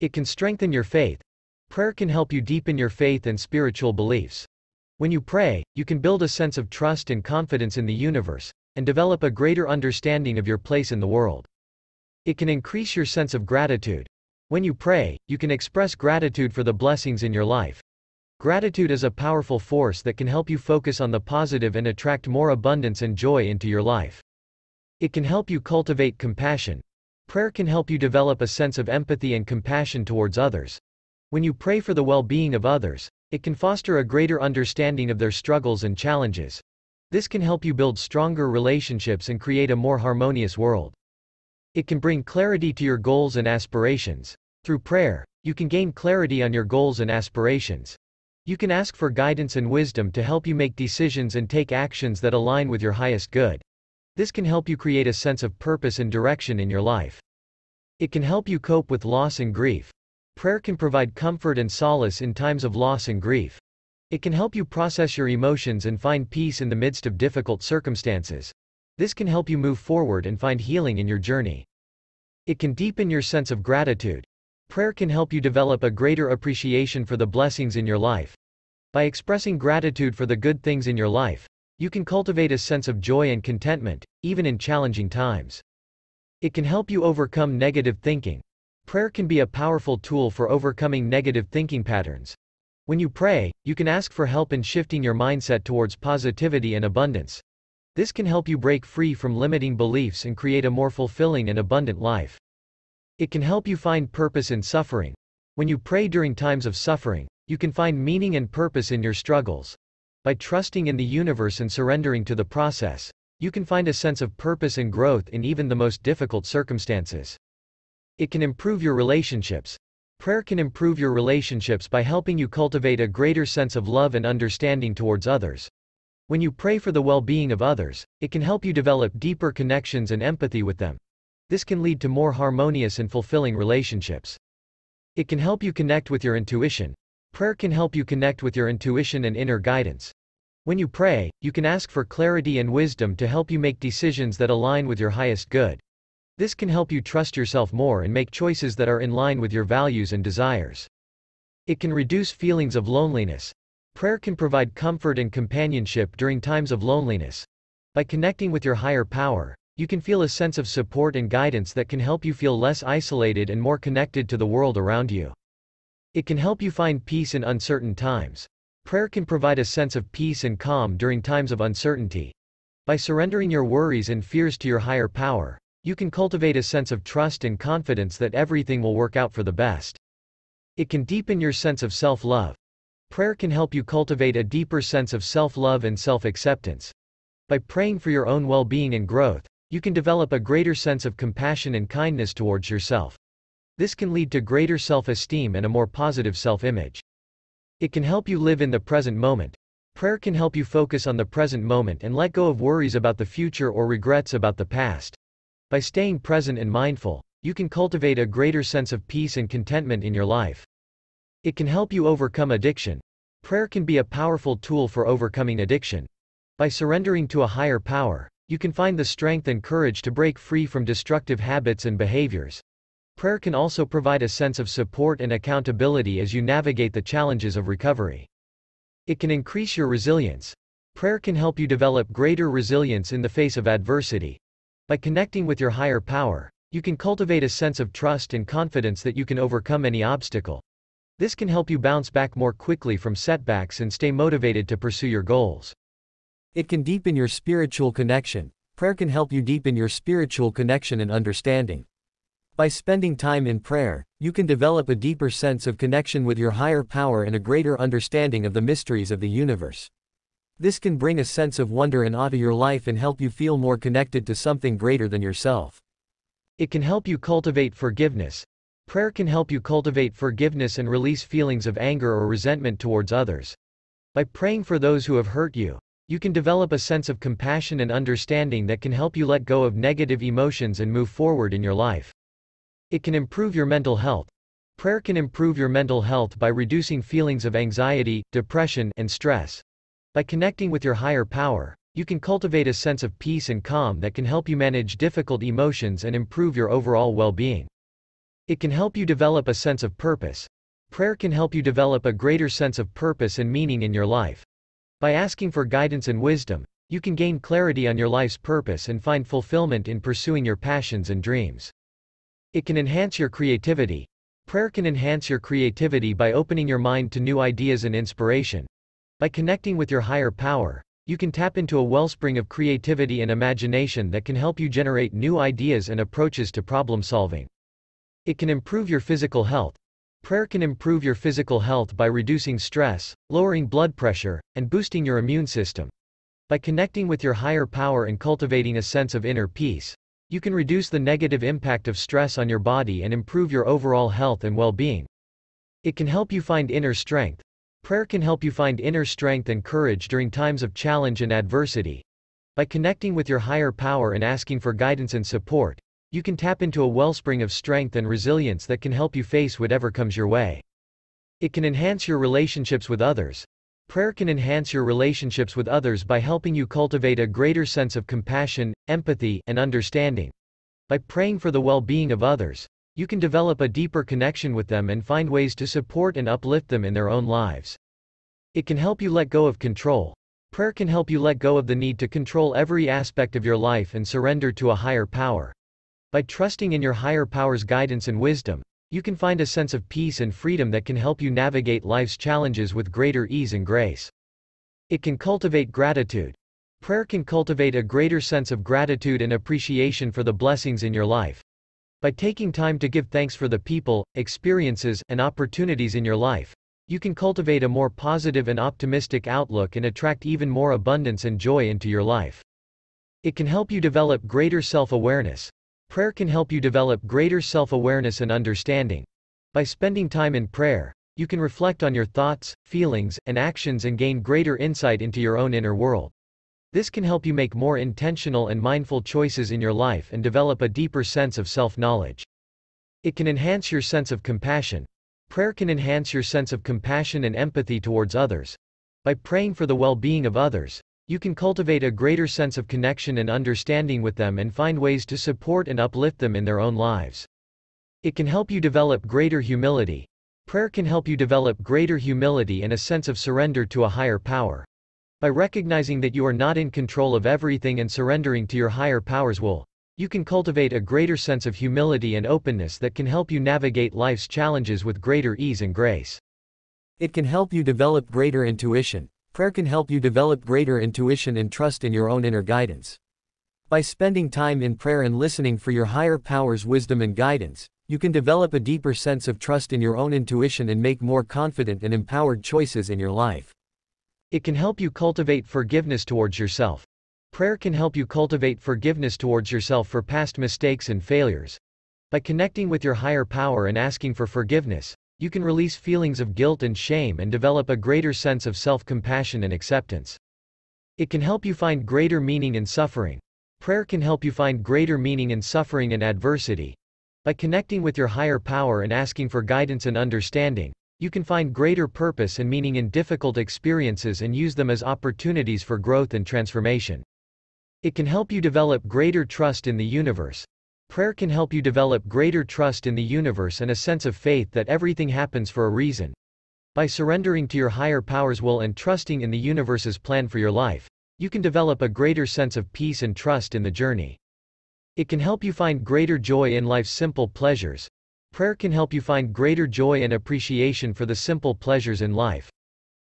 It can strengthen your faith. Prayer can help you deepen your faith and spiritual beliefs. When you pray, you can build a sense of trust and confidence in the universe, and develop a greater understanding of your place in the world. It can increase your sense of gratitude. When you pray, you can express gratitude for the blessings in your life. Gratitude is a powerful force that can help you focus on the positive and attract more abundance and joy into your life. It can help you cultivate compassion. Prayer can help you develop a sense of empathy and compassion towards others. When you pray for the well being of others, it can foster a greater understanding of their struggles and challenges. This can help you build stronger relationships and create a more harmonious world. It can bring clarity to your goals and aspirations. Through prayer, you can gain clarity on your goals and aspirations. You can ask for guidance and wisdom to help you make decisions and take actions that align with your highest good. This can help you create a sense of purpose and direction in your life. It can help you cope with loss and grief. Prayer can provide comfort and solace in times of loss and grief. It can help you process your emotions and find peace in the midst of difficult circumstances. This can help you move forward and find healing in your journey. It can deepen your sense of gratitude. Prayer can help you develop a greater appreciation for the blessings in your life. By expressing gratitude for the good things in your life, you can cultivate a sense of joy and contentment, even in challenging times. It can help you overcome negative thinking. Prayer can be a powerful tool for overcoming negative thinking patterns. When you pray, you can ask for help in shifting your mindset towards positivity and abundance. This can help you break free from limiting beliefs and create a more fulfilling and abundant life. It can help you find purpose in suffering. When you pray during times of suffering, you can find meaning and purpose in your struggles. By trusting in the universe and surrendering to the process, you can find a sense of purpose and growth in even the most difficult circumstances. It can improve your relationships. Prayer can improve your relationships by helping you cultivate a greater sense of love and understanding towards others. When you pray for the well being of others, it can help you develop deeper connections and empathy with them. This can lead to more harmonious and fulfilling relationships. It can help you connect with your intuition. Prayer can help you connect with your intuition and inner guidance. When you pray, you can ask for clarity and wisdom to help you make decisions that align with your highest good. This can help you trust yourself more and make choices that are in line with your values and desires. It can reduce feelings of loneliness. Prayer can provide comfort and companionship during times of loneliness. By connecting with your higher power, you can feel a sense of support and guidance that can help you feel less isolated and more connected to the world around you. It can help you find peace in uncertain times. Prayer can provide a sense of peace and calm during times of uncertainty. By surrendering your worries and fears to your higher power, you can cultivate a sense of trust and confidence that everything will work out for the best. It can deepen your sense of self love. Prayer can help you cultivate a deeper sense of self-love and self-acceptance. By praying for your own well-being and growth, you can develop a greater sense of compassion and kindness towards yourself. This can lead to greater self-esteem and a more positive self-image. It can help you live in the present moment. Prayer can help you focus on the present moment and let go of worries about the future or regrets about the past. By staying present and mindful, you can cultivate a greater sense of peace and contentment in your life. It can help you overcome addiction. Prayer can be a powerful tool for overcoming addiction. By surrendering to a higher power, you can find the strength and courage to break free from destructive habits and behaviors. Prayer can also provide a sense of support and accountability as you navigate the challenges of recovery. It can increase your resilience. Prayer can help you develop greater resilience in the face of adversity. By connecting with your higher power, you can cultivate a sense of trust and confidence that you can overcome any obstacle. This can help you bounce back more quickly from setbacks and stay motivated to pursue your goals. It can deepen your spiritual connection. Prayer can help you deepen your spiritual connection and understanding. By spending time in prayer, you can develop a deeper sense of connection with your higher power and a greater understanding of the mysteries of the universe. This can bring a sense of wonder and awe to your life and help you feel more connected to something greater than yourself. It can help you cultivate forgiveness. Prayer can help you cultivate forgiveness and release feelings of anger or resentment towards others. By praying for those who have hurt you, you can develop a sense of compassion and understanding that can help you let go of negative emotions and move forward in your life. It can improve your mental health. Prayer can improve your mental health by reducing feelings of anxiety, depression, and stress. By connecting with your higher power, you can cultivate a sense of peace and calm that can help you manage difficult emotions and improve your overall well-being. It can help you develop a sense of purpose. Prayer can help you develop a greater sense of purpose and meaning in your life. By asking for guidance and wisdom, you can gain clarity on your life's purpose and find fulfillment in pursuing your passions and dreams. It can enhance your creativity. Prayer can enhance your creativity by opening your mind to new ideas and inspiration. By connecting with your higher power, you can tap into a wellspring of creativity and imagination that can help you generate new ideas and approaches to problem solving. It can improve your physical health. Prayer can improve your physical health by reducing stress, lowering blood pressure, and boosting your immune system. By connecting with your higher power and cultivating a sense of inner peace, you can reduce the negative impact of stress on your body and improve your overall health and well-being. It can help you find inner strength, Prayer can help you find inner strength and courage during times of challenge and adversity. By connecting with your higher power and asking for guidance and support, you can tap into a wellspring of strength and resilience that can help you face whatever comes your way. It can enhance your relationships with others. Prayer can enhance your relationships with others by helping you cultivate a greater sense of compassion, empathy, and understanding. By praying for the well-being of others, you can develop a deeper connection with them and find ways to support and uplift them in their own lives. It can help you let go of control. Prayer can help you let go of the need to control every aspect of your life and surrender to a higher power. By trusting in your higher power's guidance and wisdom, you can find a sense of peace and freedom that can help you navigate life's challenges with greater ease and grace. It can cultivate gratitude. Prayer can cultivate a greater sense of gratitude and appreciation for the blessings in your life. By taking time to give thanks for the people, experiences, and opportunities in your life, you can cultivate a more positive and optimistic outlook and attract even more abundance and joy into your life. It can help you develop greater self-awareness. Prayer can help you develop greater self-awareness and understanding. By spending time in prayer, you can reflect on your thoughts, feelings, and actions and gain greater insight into your own inner world. This can help you make more intentional and mindful choices in your life and develop a deeper sense of self-knowledge. It can enhance your sense of compassion. Prayer can enhance your sense of compassion and empathy towards others. By praying for the well-being of others, you can cultivate a greater sense of connection and understanding with them and find ways to support and uplift them in their own lives. It can help you develop greater humility. Prayer can help you develop greater humility and a sense of surrender to a higher power. By recognizing that you are not in control of everything and surrendering to your higher power's will, you can cultivate a greater sense of humility and openness that can help you navigate life's challenges with greater ease and grace. It can help you develop greater intuition. Prayer can help you develop greater intuition and trust in your own inner guidance. By spending time in prayer and listening for your higher power's wisdom and guidance, you can develop a deeper sense of trust in your own intuition and make more confident and empowered choices in your life. It can help you cultivate forgiveness towards yourself. Prayer can help you cultivate forgiveness towards yourself for past mistakes and failures. By connecting with your higher power and asking for forgiveness, you can release feelings of guilt and shame and develop a greater sense of self-compassion and acceptance. It can help you find greater meaning in suffering. Prayer can help you find greater meaning in suffering and adversity. By connecting with your higher power and asking for guidance and understanding, you can find greater purpose and meaning in difficult experiences and use them as opportunities for growth and transformation. It can help you develop greater trust in the universe. Prayer can help you develop greater trust in the universe and a sense of faith that everything happens for a reason. By surrendering to your higher power's will and trusting in the universe's plan for your life, you can develop a greater sense of peace and trust in the journey. It can help you find greater joy in life's simple pleasures. Prayer can help you find greater joy and appreciation for the simple pleasures in life.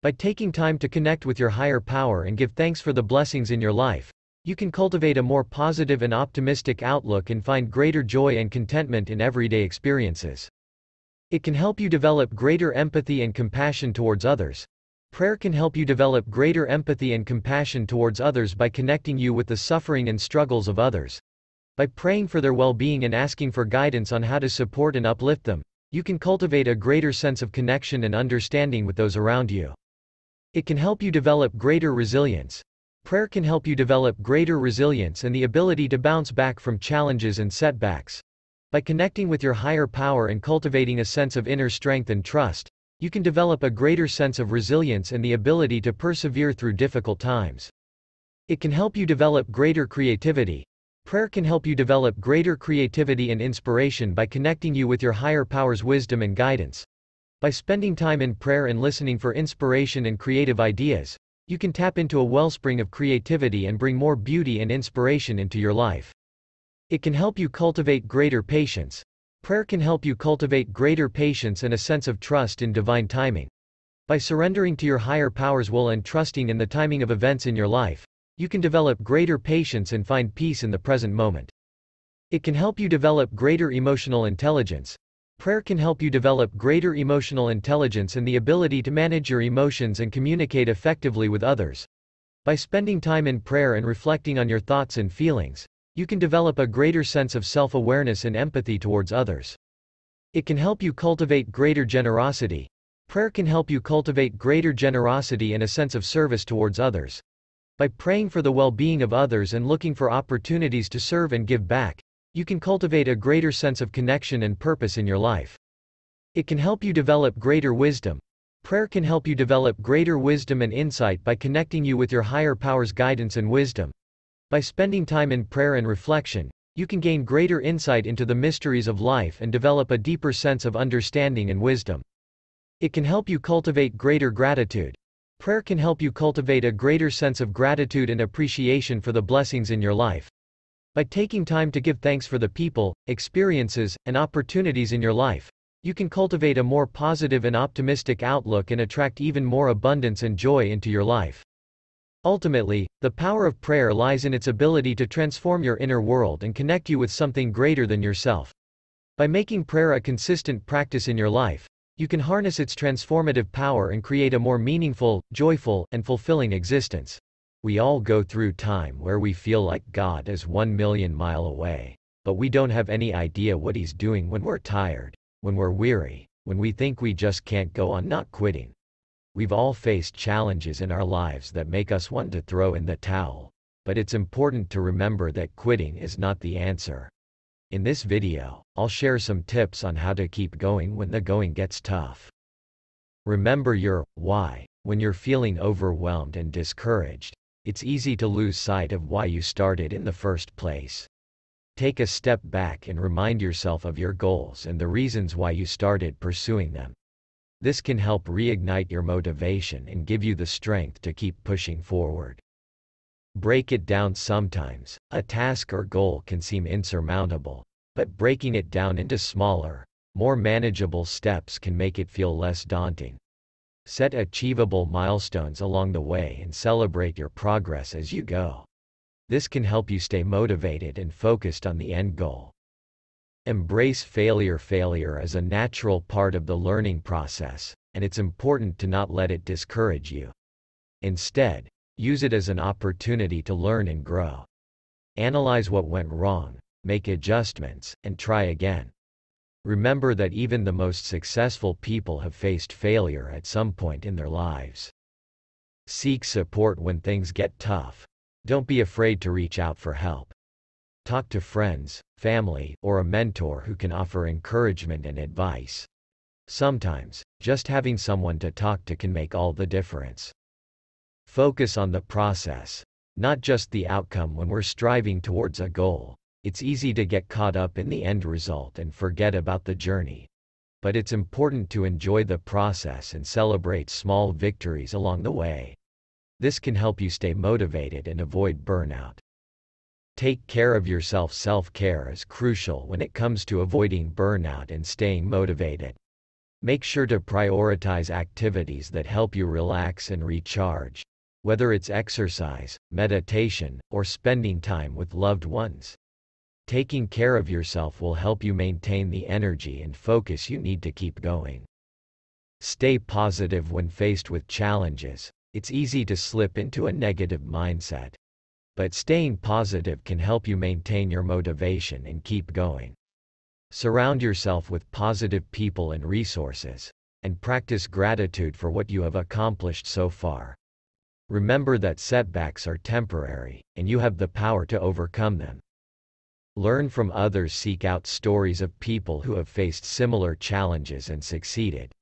By taking time to connect with your higher power and give thanks for the blessings in your life, you can cultivate a more positive and optimistic outlook and find greater joy and contentment in everyday experiences. It can help you develop greater empathy and compassion towards others. Prayer can help you develop greater empathy and compassion towards others by connecting you with the suffering and struggles of others. By praying for their well-being and asking for guidance on how to support and uplift them, you can cultivate a greater sense of connection and understanding with those around you. It can help you develop greater resilience. Prayer can help you develop greater resilience and the ability to bounce back from challenges and setbacks. By connecting with your higher power and cultivating a sense of inner strength and trust, you can develop a greater sense of resilience and the ability to persevere through difficult times. It can help you develop greater creativity. Prayer can help you develop greater creativity and inspiration by connecting you with your higher power's wisdom and guidance. By spending time in prayer and listening for inspiration and creative ideas, you can tap into a wellspring of creativity and bring more beauty and inspiration into your life. It can help you cultivate greater patience. Prayer can help you cultivate greater patience and a sense of trust in divine timing. By surrendering to your higher power's will and trusting in the timing of events in your life, you can develop greater patience and find peace in the present moment. It can help you develop greater emotional intelligence. Prayer can help you develop greater emotional intelligence and the ability to manage your emotions and communicate effectively with others. By spending time in prayer and reflecting on your thoughts and feelings, you can develop a greater sense of self-awareness and empathy towards others. It can help you cultivate greater generosity. Prayer can help you cultivate greater generosity and a sense of service towards others. By praying for the well-being of others and looking for opportunities to serve and give back, you can cultivate a greater sense of connection and purpose in your life. It can help you develop greater wisdom. Prayer can help you develop greater wisdom and insight by connecting you with your higher power's guidance and wisdom. By spending time in prayer and reflection, you can gain greater insight into the mysteries of life and develop a deeper sense of understanding and wisdom. It can help you cultivate greater gratitude. Prayer can help you cultivate a greater sense of gratitude and appreciation for the blessings in your life. By taking time to give thanks for the people, experiences, and opportunities in your life, you can cultivate a more positive and optimistic outlook and attract even more abundance and joy into your life. Ultimately, the power of prayer lies in its ability to transform your inner world and connect you with something greater than yourself. By making prayer a consistent practice in your life, you can harness its transformative power and create a more meaningful, joyful, and fulfilling existence. We all go through time where we feel like God is one million mile away. But we don't have any idea what he's doing when we're tired, when we're weary, when we think we just can't go on not quitting. We've all faced challenges in our lives that make us want to throw in the towel. But it's important to remember that quitting is not the answer. In this video, I'll share some tips on how to keep going when the going gets tough. Remember your why when you're feeling overwhelmed and discouraged. It's easy to lose sight of why you started in the first place. Take a step back and remind yourself of your goals and the reasons why you started pursuing them. This can help reignite your motivation and give you the strength to keep pushing forward. Break it down sometimes, a task or goal can seem insurmountable, but breaking it down into smaller, more manageable steps can make it feel less daunting. Set achievable milestones along the way and celebrate your progress as you go. This can help you stay motivated and focused on the end goal. Embrace failure. Failure is a natural part of the learning process, and it's important to not let it discourage you. Instead, use it as an opportunity to learn and grow. Analyze what went wrong, make adjustments, and try again. Remember that even the most successful people have faced failure at some point in their lives. Seek support when things get tough. Don't be afraid to reach out for help. Talk to friends, family, or a mentor who can offer encouragement and advice. Sometimes, just having someone to talk to can make all the difference. Focus on the process, not just the outcome when we're striving towards a goal. It's easy to get caught up in the end result and forget about the journey. But it's important to enjoy the process and celebrate small victories along the way. This can help you stay motivated and avoid burnout. Take care of yourself. Self care is crucial when it comes to avoiding burnout and staying motivated. Make sure to prioritize activities that help you relax and recharge whether it's exercise, meditation, or spending time with loved ones. Taking care of yourself will help you maintain the energy and focus you need to keep going. Stay positive when faced with challenges. It's easy to slip into a negative mindset. But staying positive can help you maintain your motivation and keep going. Surround yourself with positive people and resources, and practice gratitude for what you have accomplished so far. Remember that setbacks are temporary, and you have the power to overcome them. Learn from others seek out stories of people who have faced similar challenges and succeeded.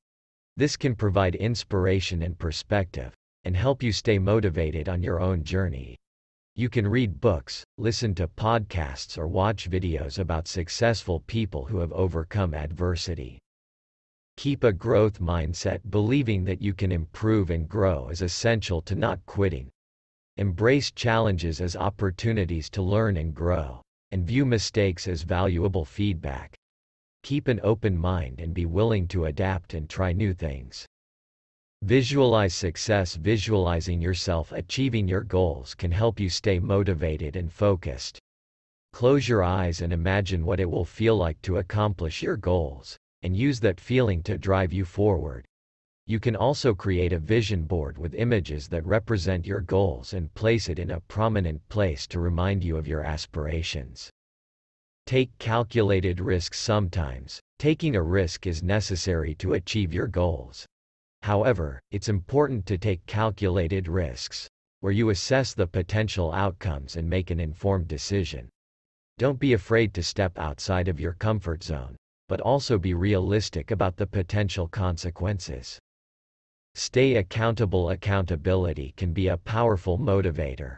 This can provide inspiration and perspective, and help you stay motivated on your own journey. You can read books, listen to podcasts or watch videos about successful people who have overcome adversity. Keep a growth mindset believing that you can improve and grow is essential to not quitting. Embrace challenges as opportunities to learn and grow, and view mistakes as valuable feedback. Keep an open mind and be willing to adapt and try new things. Visualize success Visualizing yourself achieving your goals can help you stay motivated and focused. Close your eyes and imagine what it will feel like to accomplish your goals and use that feeling to drive you forward. You can also create a vision board with images that represent your goals and place it in a prominent place to remind you of your aspirations. Take calculated risks sometimes. Taking a risk is necessary to achieve your goals. However, it's important to take calculated risks, where you assess the potential outcomes and make an informed decision. Don't be afraid to step outside of your comfort zone but also be realistic about the potential consequences. Stay accountable Accountability can be a powerful motivator.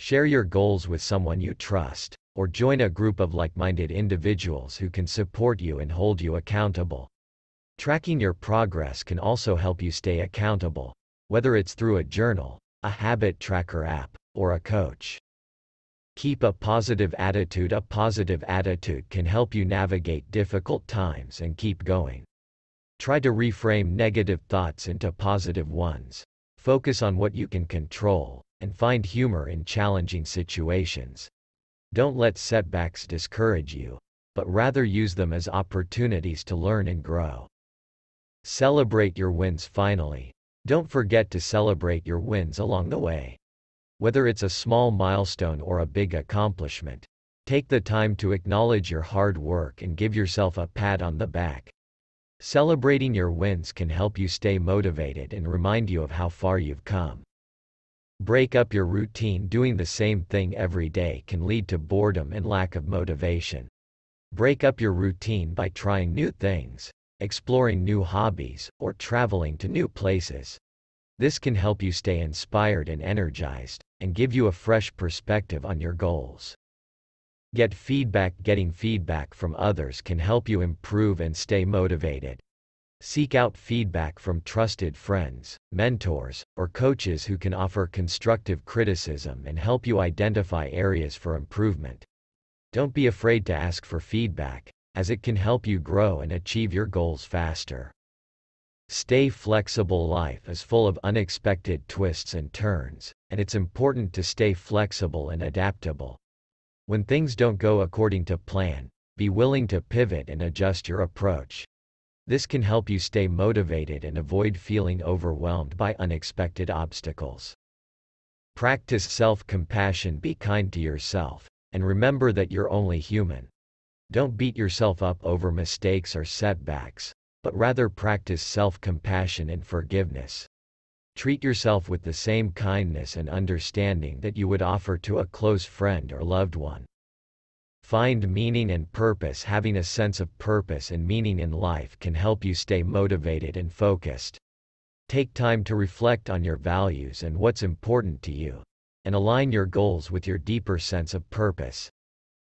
Share your goals with someone you trust, or join a group of like-minded individuals who can support you and hold you accountable. Tracking your progress can also help you stay accountable, whether it's through a journal, a habit tracker app, or a coach. Keep a positive attitude. A positive attitude can help you navigate difficult times and keep going. Try to reframe negative thoughts into positive ones. Focus on what you can control, and find humor in challenging situations. Don't let setbacks discourage you, but rather use them as opportunities to learn and grow. Celebrate your wins finally. Don't forget to celebrate your wins along the way. Whether it's a small milestone or a big accomplishment, take the time to acknowledge your hard work and give yourself a pat on the back. Celebrating your wins can help you stay motivated and remind you of how far you've come. Break up your routine Doing the same thing every day can lead to boredom and lack of motivation. Break up your routine by trying new things, exploring new hobbies, or traveling to new places. This can help you stay inspired and energized, and give you a fresh perspective on your goals. Get feedback Getting feedback from others can help you improve and stay motivated. Seek out feedback from trusted friends, mentors, or coaches who can offer constructive criticism and help you identify areas for improvement. Don't be afraid to ask for feedback, as it can help you grow and achieve your goals faster. Stay flexible Life is full of unexpected twists and turns, and it's important to stay flexible and adaptable. When things don't go according to plan, be willing to pivot and adjust your approach. This can help you stay motivated and avoid feeling overwhelmed by unexpected obstacles. Practice self-compassion Be kind to yourself, and remember that you're only human. Don't beat yourself up over mistakes or setbacks, but rather practice self-compassion and forgiveness. Treat yourself with the same kindness and understanding that you would offer to a close friend or loved one. Find meaning and purpose Having a sense of purpose and meaning in life can help you stay motivated and focused. Take time to reflect on your values and what's important to you, and align your goals with your deeper sense of purpose.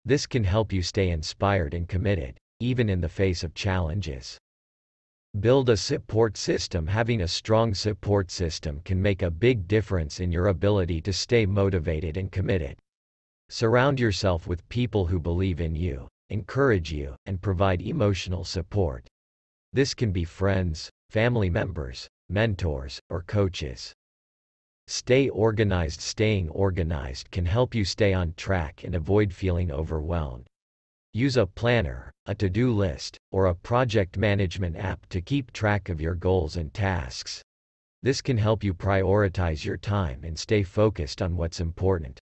This can help you stay inspired and committed, even in the face of challenges. Build a support system Having a strong support system can make a big difference in your ability to stay motivated and committed. Surround yourself with people who believe in you, encourage you, and provide emotional support. This can be friends, family members, mentors, or coaches. Stay organized Staying organized can help you stay on track and avoid feeling overwhelmed. Use a planner, a to-do list, or a project management app to keep track of your goals and tasks. This can help you prioritize your time and stay focused on what's important.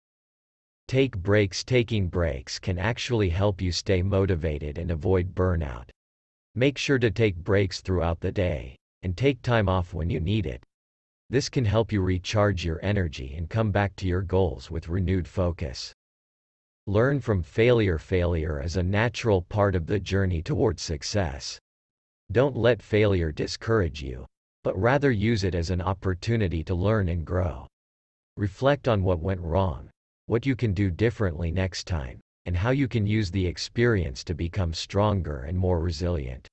Take breaks Taking breaks can actually help you stay motivated and avoid burnout. Make sure to take breaks throughout the day, and take time off when you need it. This can help you recharge your energy and come back to your goals with renewed focus. Learn from failure Failure is a natural part of the journey towards success. Don't let failure discourage you, but rather use it as an opportunity to learn and grow. Reflect on what went wrong, what you can do differently next time, and how you can use the experience to become stronger and more resilient.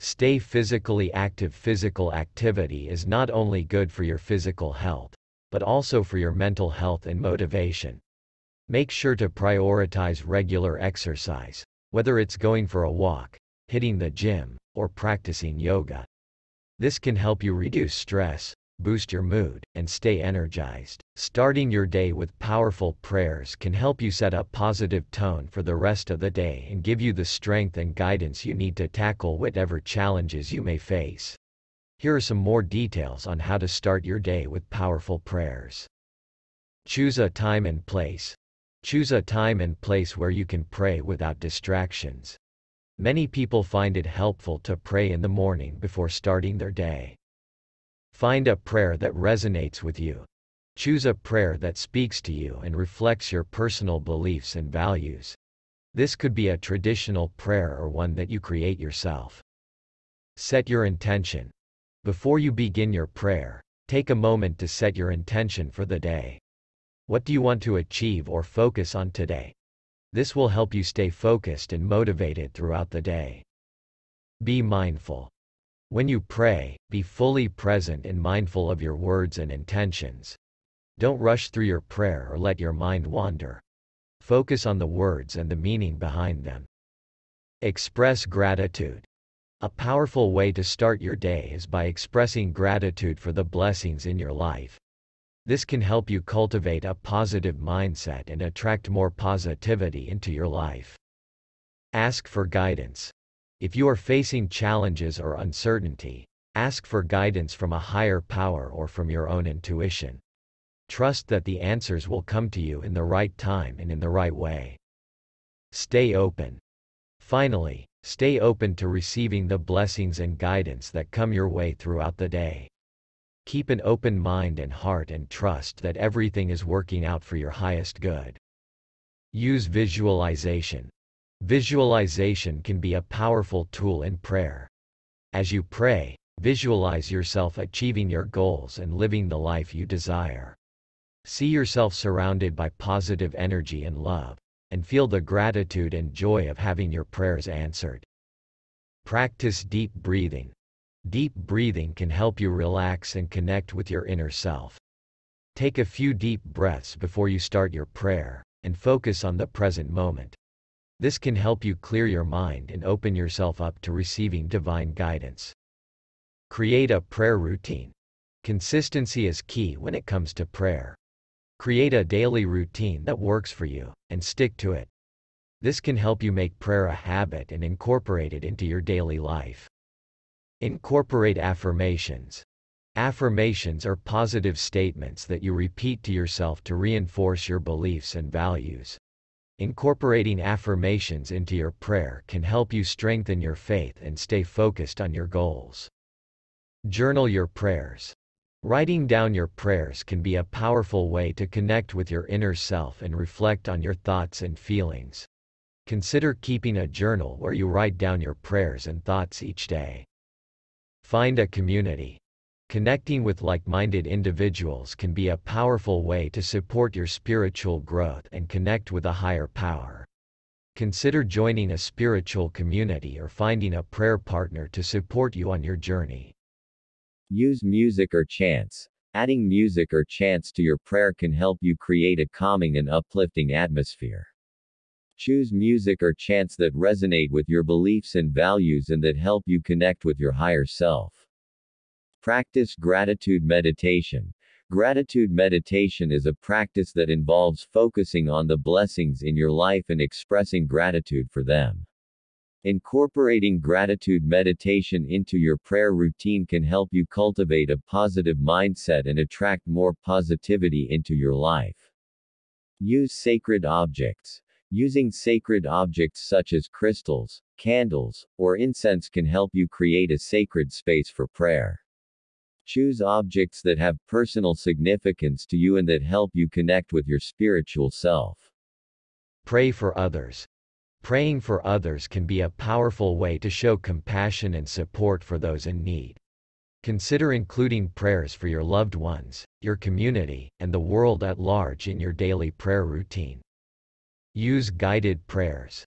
Stay physically active Physical activity is not only good for your physical health, but also for your mental health and motivation. Make sure to prioritize regular exercise, whether it's going for a walk, hitting the gym, or practicing yoga. This can help you reduce stress, boost your mood, and stay energized. Starting your day with powerful prayers can help you set a positive tone for the rest of the day and give you the strength and guidance you need to tackle whatever challenges you may face. Here are some more details on how to start your day with powerful prayers. Choose a time and place. Choose a time and place where you can pray without distractions. Many people find it helpful to pray in the morning before starting their day. Find a prayer that resonates with you. Choose a prayer that speaks to you and reflects your personal beliefs and values. This could be a traditional prayer or one that you create yourself. Set your intention. Before you begin your prayer, take a moment to set your intention for the day. What do you want to achieve or focus on today? This will help you stay focused and motivated throughout the day. Be mindful. When you pray, be fully present and mindful of your words and intentions. Don't rush through your prayer or let your mind wander. Focus on the words and the meaning behind them. Express gratitude. A powerful way to start your day is by expressing gratitude for the blessings in your life. This can help you cultivate a positive mindset and attract more positivity into your life. Ask for guidance. If you are facing challenges or uncertainty, ask for guidance from a higher power or from your own intuition. Trust that the answers will come to you in the right time and in the right way. Stay open. Finally, stay open to receiving the blessings and guidance that come your way throughout the day. Keep an open mind and heart and trust that everything is working out for your highest good. Use visualization. Visualization can be a powerful tool in prayer. As you pray, visualize yourself achieving your goals and living the life you desire. See yourself surrounded by positive energy and love, and feel the gratitude and joy of having your prayers answered. Practice deep breathing. Deep breathing can help you relax and connect with your inner self. Take a few deep breaths before you start your prayer, and focus on the present moment. This can help you clear your mind and open yourself up to receiving divine guidance. Create a prayer routine. Consistency is key when it comes to prayer. Create a daily routine that works for you, and stick to it. This can help you make prayer a habit and incorporate it into your daily life. Incorporate affirmations. Affirmations are positive statements that you repeat to yourself to reinforce your beliefs and values. Incorporating affirmations into your prayer can help you strengthen your faith and stay focused on your goals. Journal your prayers. Writing down your prayers can be a powerful way to connect with your inner self and reflect on your thoughts and feelings. Consider keeping a journal where you write down your prayers and thoughts each day. Find a community. Connecting with like-minded individuals can be a powerful way to support your spiritual growth and connect with a higher power. Consider joining a spiritual community or finding a prayer partner to support you on your journey. Use music or chants. Adding music or chants to your prayer can help you create a calming and uplifting atmosphere. Choose music or chants that resonate with your beliefs and values and that help you connect with your higher self. Practice gratitude meditation. Gratitude meditation is a practice that involves focusing on the blessings in your life and expressing gratitude for them. Incorporating gratitude meditation into your prayer routine can help you cultivate a positive mindset and attract more positivity into your life. Use sacred objects. Using sacred objects such as crystals, candles, or incense can help you create a sacred space for prayer. Choose objects that have personal significance to you and that help you connect with your spiritual self. Pray for others. Praying for others can be a powerful way to show compassion and support for those in need. Consider including prayers for your loved ones, your community, and the world at large in your daily prayer routine. Use guided prayers.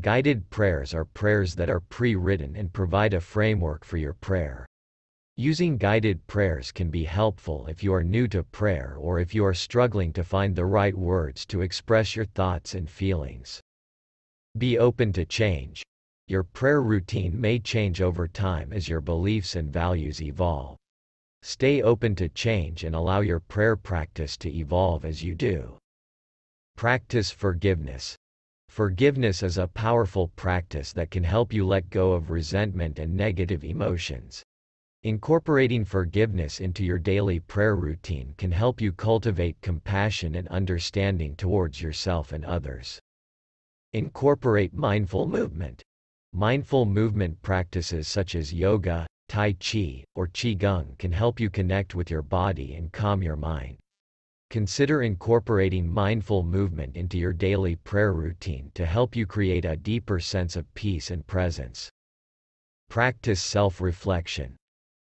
Guided prayers are prayers that are pre-written and provide a framework for your prayer. Using guided prayers can be helpful if you are new to prayer or if you are struggling to find the right words to express your thoughts and feelings. Be open to change. Your prayer routine may change over time as your beliefs and values evolve. Stay open to change and allow your prayer practice to evolve as you do. Practice forgiveness. Forgiveness is a powerful practice that can help you let go of resentment and negative emotions. Incorporating forgiveness into your daily prayer routine can help you cultivate compassion and understanding towards yourself and others. Incorporate mindful movement. Mindful movement practices such as yoga, tai chi, or qigong can help you connect with your body and calm your mind. Consider incorporating mindful movement into your daily prayer routine to help you create a deeper sense of peace and presence. Practice self-reflection.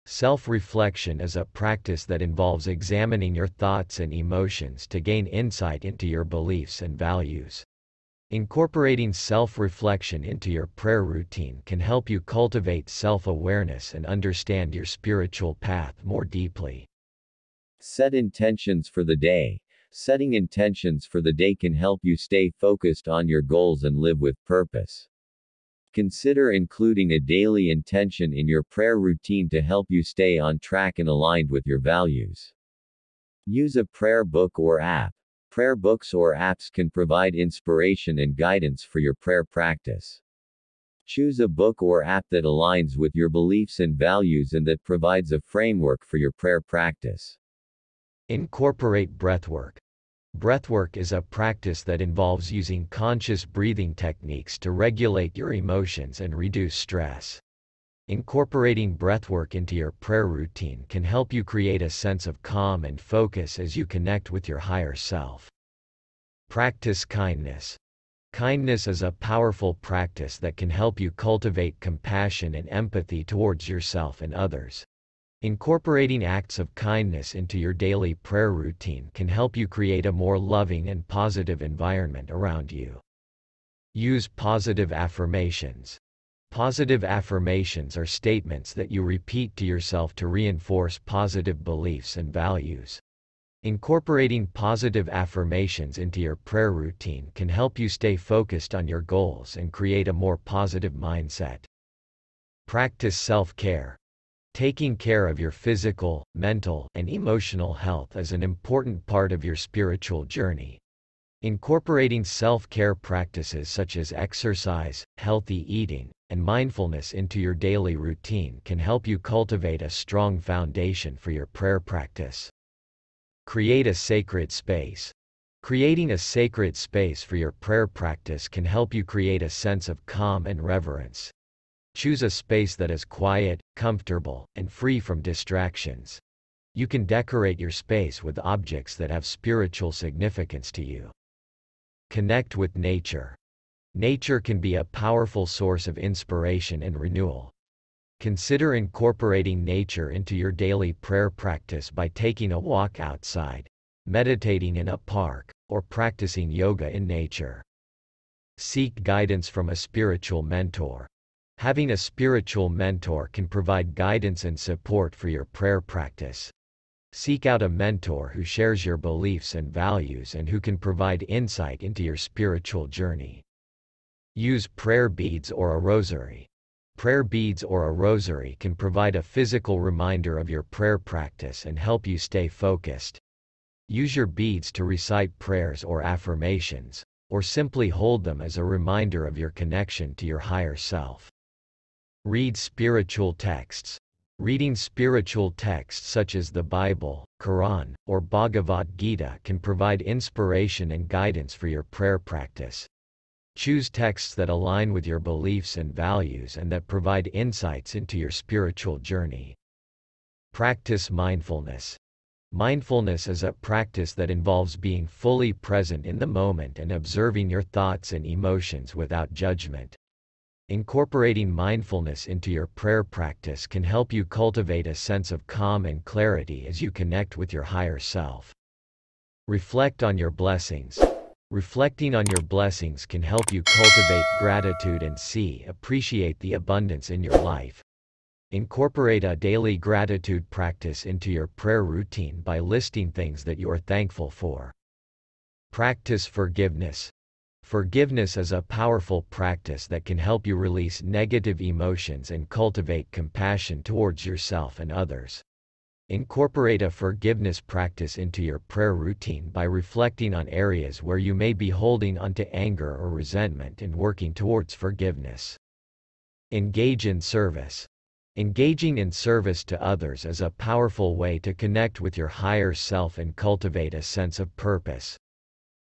Self-reflection is a practice that involves examining your thoughts and emotions to gain insight into your beliefs and values. Incorporating self-reflection into your prayer routine can help you cultivate self-awareness and understand your spiritual path more deeply. Set intentions for the day. Setting intentions for the day can help you stay focused on your goals and live with purpose. Consider including a daily intention in your prayer routine to help you stay on track and aligned with your values. Use a prayer book or app. Prayer books or apps can provide inspiration and guidance for your prayer practice. Choose a book or app that aligns with your beliefs and values and that provides a framework for your prayer practice. Incorporate breathwork. Breathwork is a practice that involves using conscious breathing techniques to regulate your emotions and reduce stress. Incorporating breathwork into your prayer routine can help you create a sense of calm and focus as you connect with your higher self. Practice kindness. Kindness is a powerful practice that can help you cultivate compassion and empathy towards yourself and others. Incorporating acts of kindness into your daily prayer routine can help you create a more loving and positive environment around you. Use positive affirmations. Positive affirmations are statements that you repeat to yourself to reinforce positive beliefs and values. Incorporating positive affirmations into your prayer routine can help you stay focused on your goals and create a more positive mindset. Practice self-care. Taking care of your physical, mental, and emotional health is an important part of your spiritual journey. Incorporating self-care practices such as exercise, healthy eating, and mindfulness into your daily routine can help you cultivate a strong foundation for your prayer practice. Create a sacred space. Creating a sacred space for your prayer practice can help you create a sense of calm and reverence, Choose a space that is quiet, comfortable, and free from distractions. You can decorate your space with objects that have spiritual significance to you. Connect with nature. Nature can be a powerful source of inspiration and renewal. Consider incorporating nature into your daily prayer practice by taking a walk outside, meditating in a park, or practicing yoga in nature. Seek guidance from a spiritual mentor. Having a spiritual mentor can provide guidance and support for your prayer practice. Seek out a mentor who shares your beliefs and values and who can provide insight into your spiritual journey. Use prayer beads or a rosary. Prayer beads or a rosary can provide a physical reminder of your prayer practice and help you stay focused. Use your beads to recite prayers or affirmations, or simply hold them as a reminder of your connection to your higher self. Read spiritual texts. Reading spiritual texts such as the Bible, Quran, or Bhagavad Gita can provide inspiration and guidance for your prayer practice. Choose texts that align with your beliefs and values and that provide insights into your spiritual journey. Practice mindfulness. Mindfulness is a practice that involves being fully present in the moment and observing your thoughts and emotions without judgment. Incorporating mindfulness into your prayer practice can help you cultivate a sense of calm and clarity as you connect with your higher self. Reflect on your blessings. Reflecting on your blessings can help you cultivate gratitude and see appreciate the abundance in your life. Incorporate a daily gratitude practice into your prayer routine by listing things that you are thankful for. Practice forgiveness. Forgiveness is a powerful practice that can help you release negative emotions and cultivate compassion towards yourself and others. Incorporate a forgiveness practice into your prayer routine by reflecting on areas where you may be holding onto anger or resentment and working towards forgiveness. Engage in service. Engaging in service to others is a powerful way to connect with your higher self and cultivate a sense of purpose.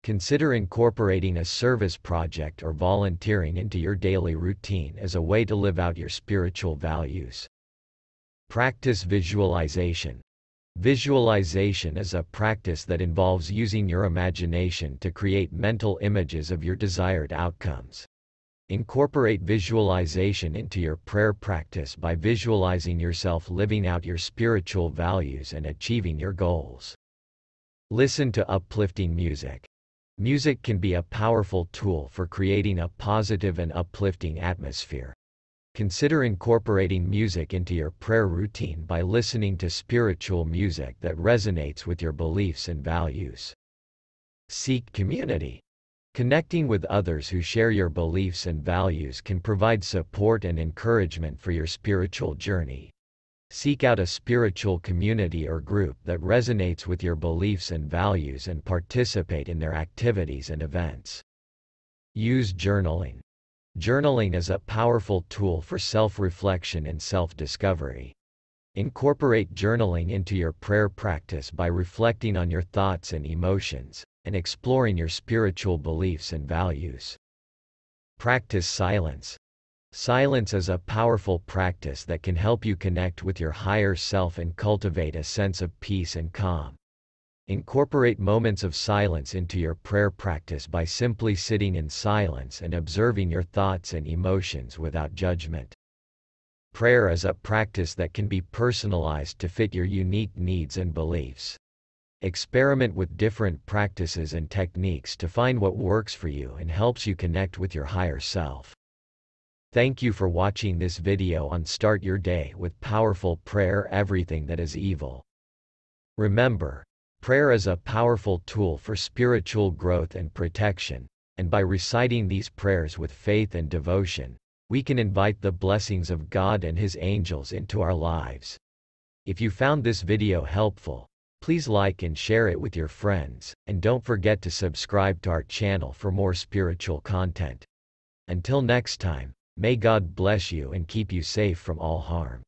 Consider incorporating a service project or volunteering into your daily routine as a way to live out your spiritual values. Practice visualization. Visualization is a practice that involves using your imagination to create mental images of your desired outcomes. Incorporate visualization into your prayer practice by visualizing yourself living out your spiritual values and achieving your goals. Listen to uplifting music. Music can be a powerful tool for creating a positive and uplifting atmosphere. Consider incorporating music into your prayer routine by listening to spiritual music that resonates with your beliefs and values. Seek community. Connecting with others who share your beliefs and values can provide support and encouragement for your spiritual journey. Seek out a spiritual community or group that resonates with your beliefs and values and participate in their activities and events. Use journaling. Journaling is a powerful tool for self-reflection and self-discovery. Incorporate journaling into your prayer practice by reflecting on your thoughts and emotions, and exploring your spiritual beliefs and values. Practice silence. Silence is a powerful practice that can help you connect with your higher self and cultivate a sense of peace and calm. Incorporate moments of silence into your prayer practice by simply sitting in silence and observing your thoughts and emotions without judgment. Prayer is a practice that can be personalized to fit your unique needs and beliefs. Experiment with different practices and techniques to find what works for you and helps you connect with your higher self. Thank you for watching this video on Start Your Day with Powerful Prayer Everything that is evil. Remember, Prayer is a powerful tool for spiritual growth and protection, and by reciting these prayers with faith and devotion, we can invite the blessings of God and His angels into our lives. If you found this video helpful, please like and share it with your friends, and don't forget to subscribe to our channel for more spiritual content. Until next time, may God bless you and keep you safe from all harm.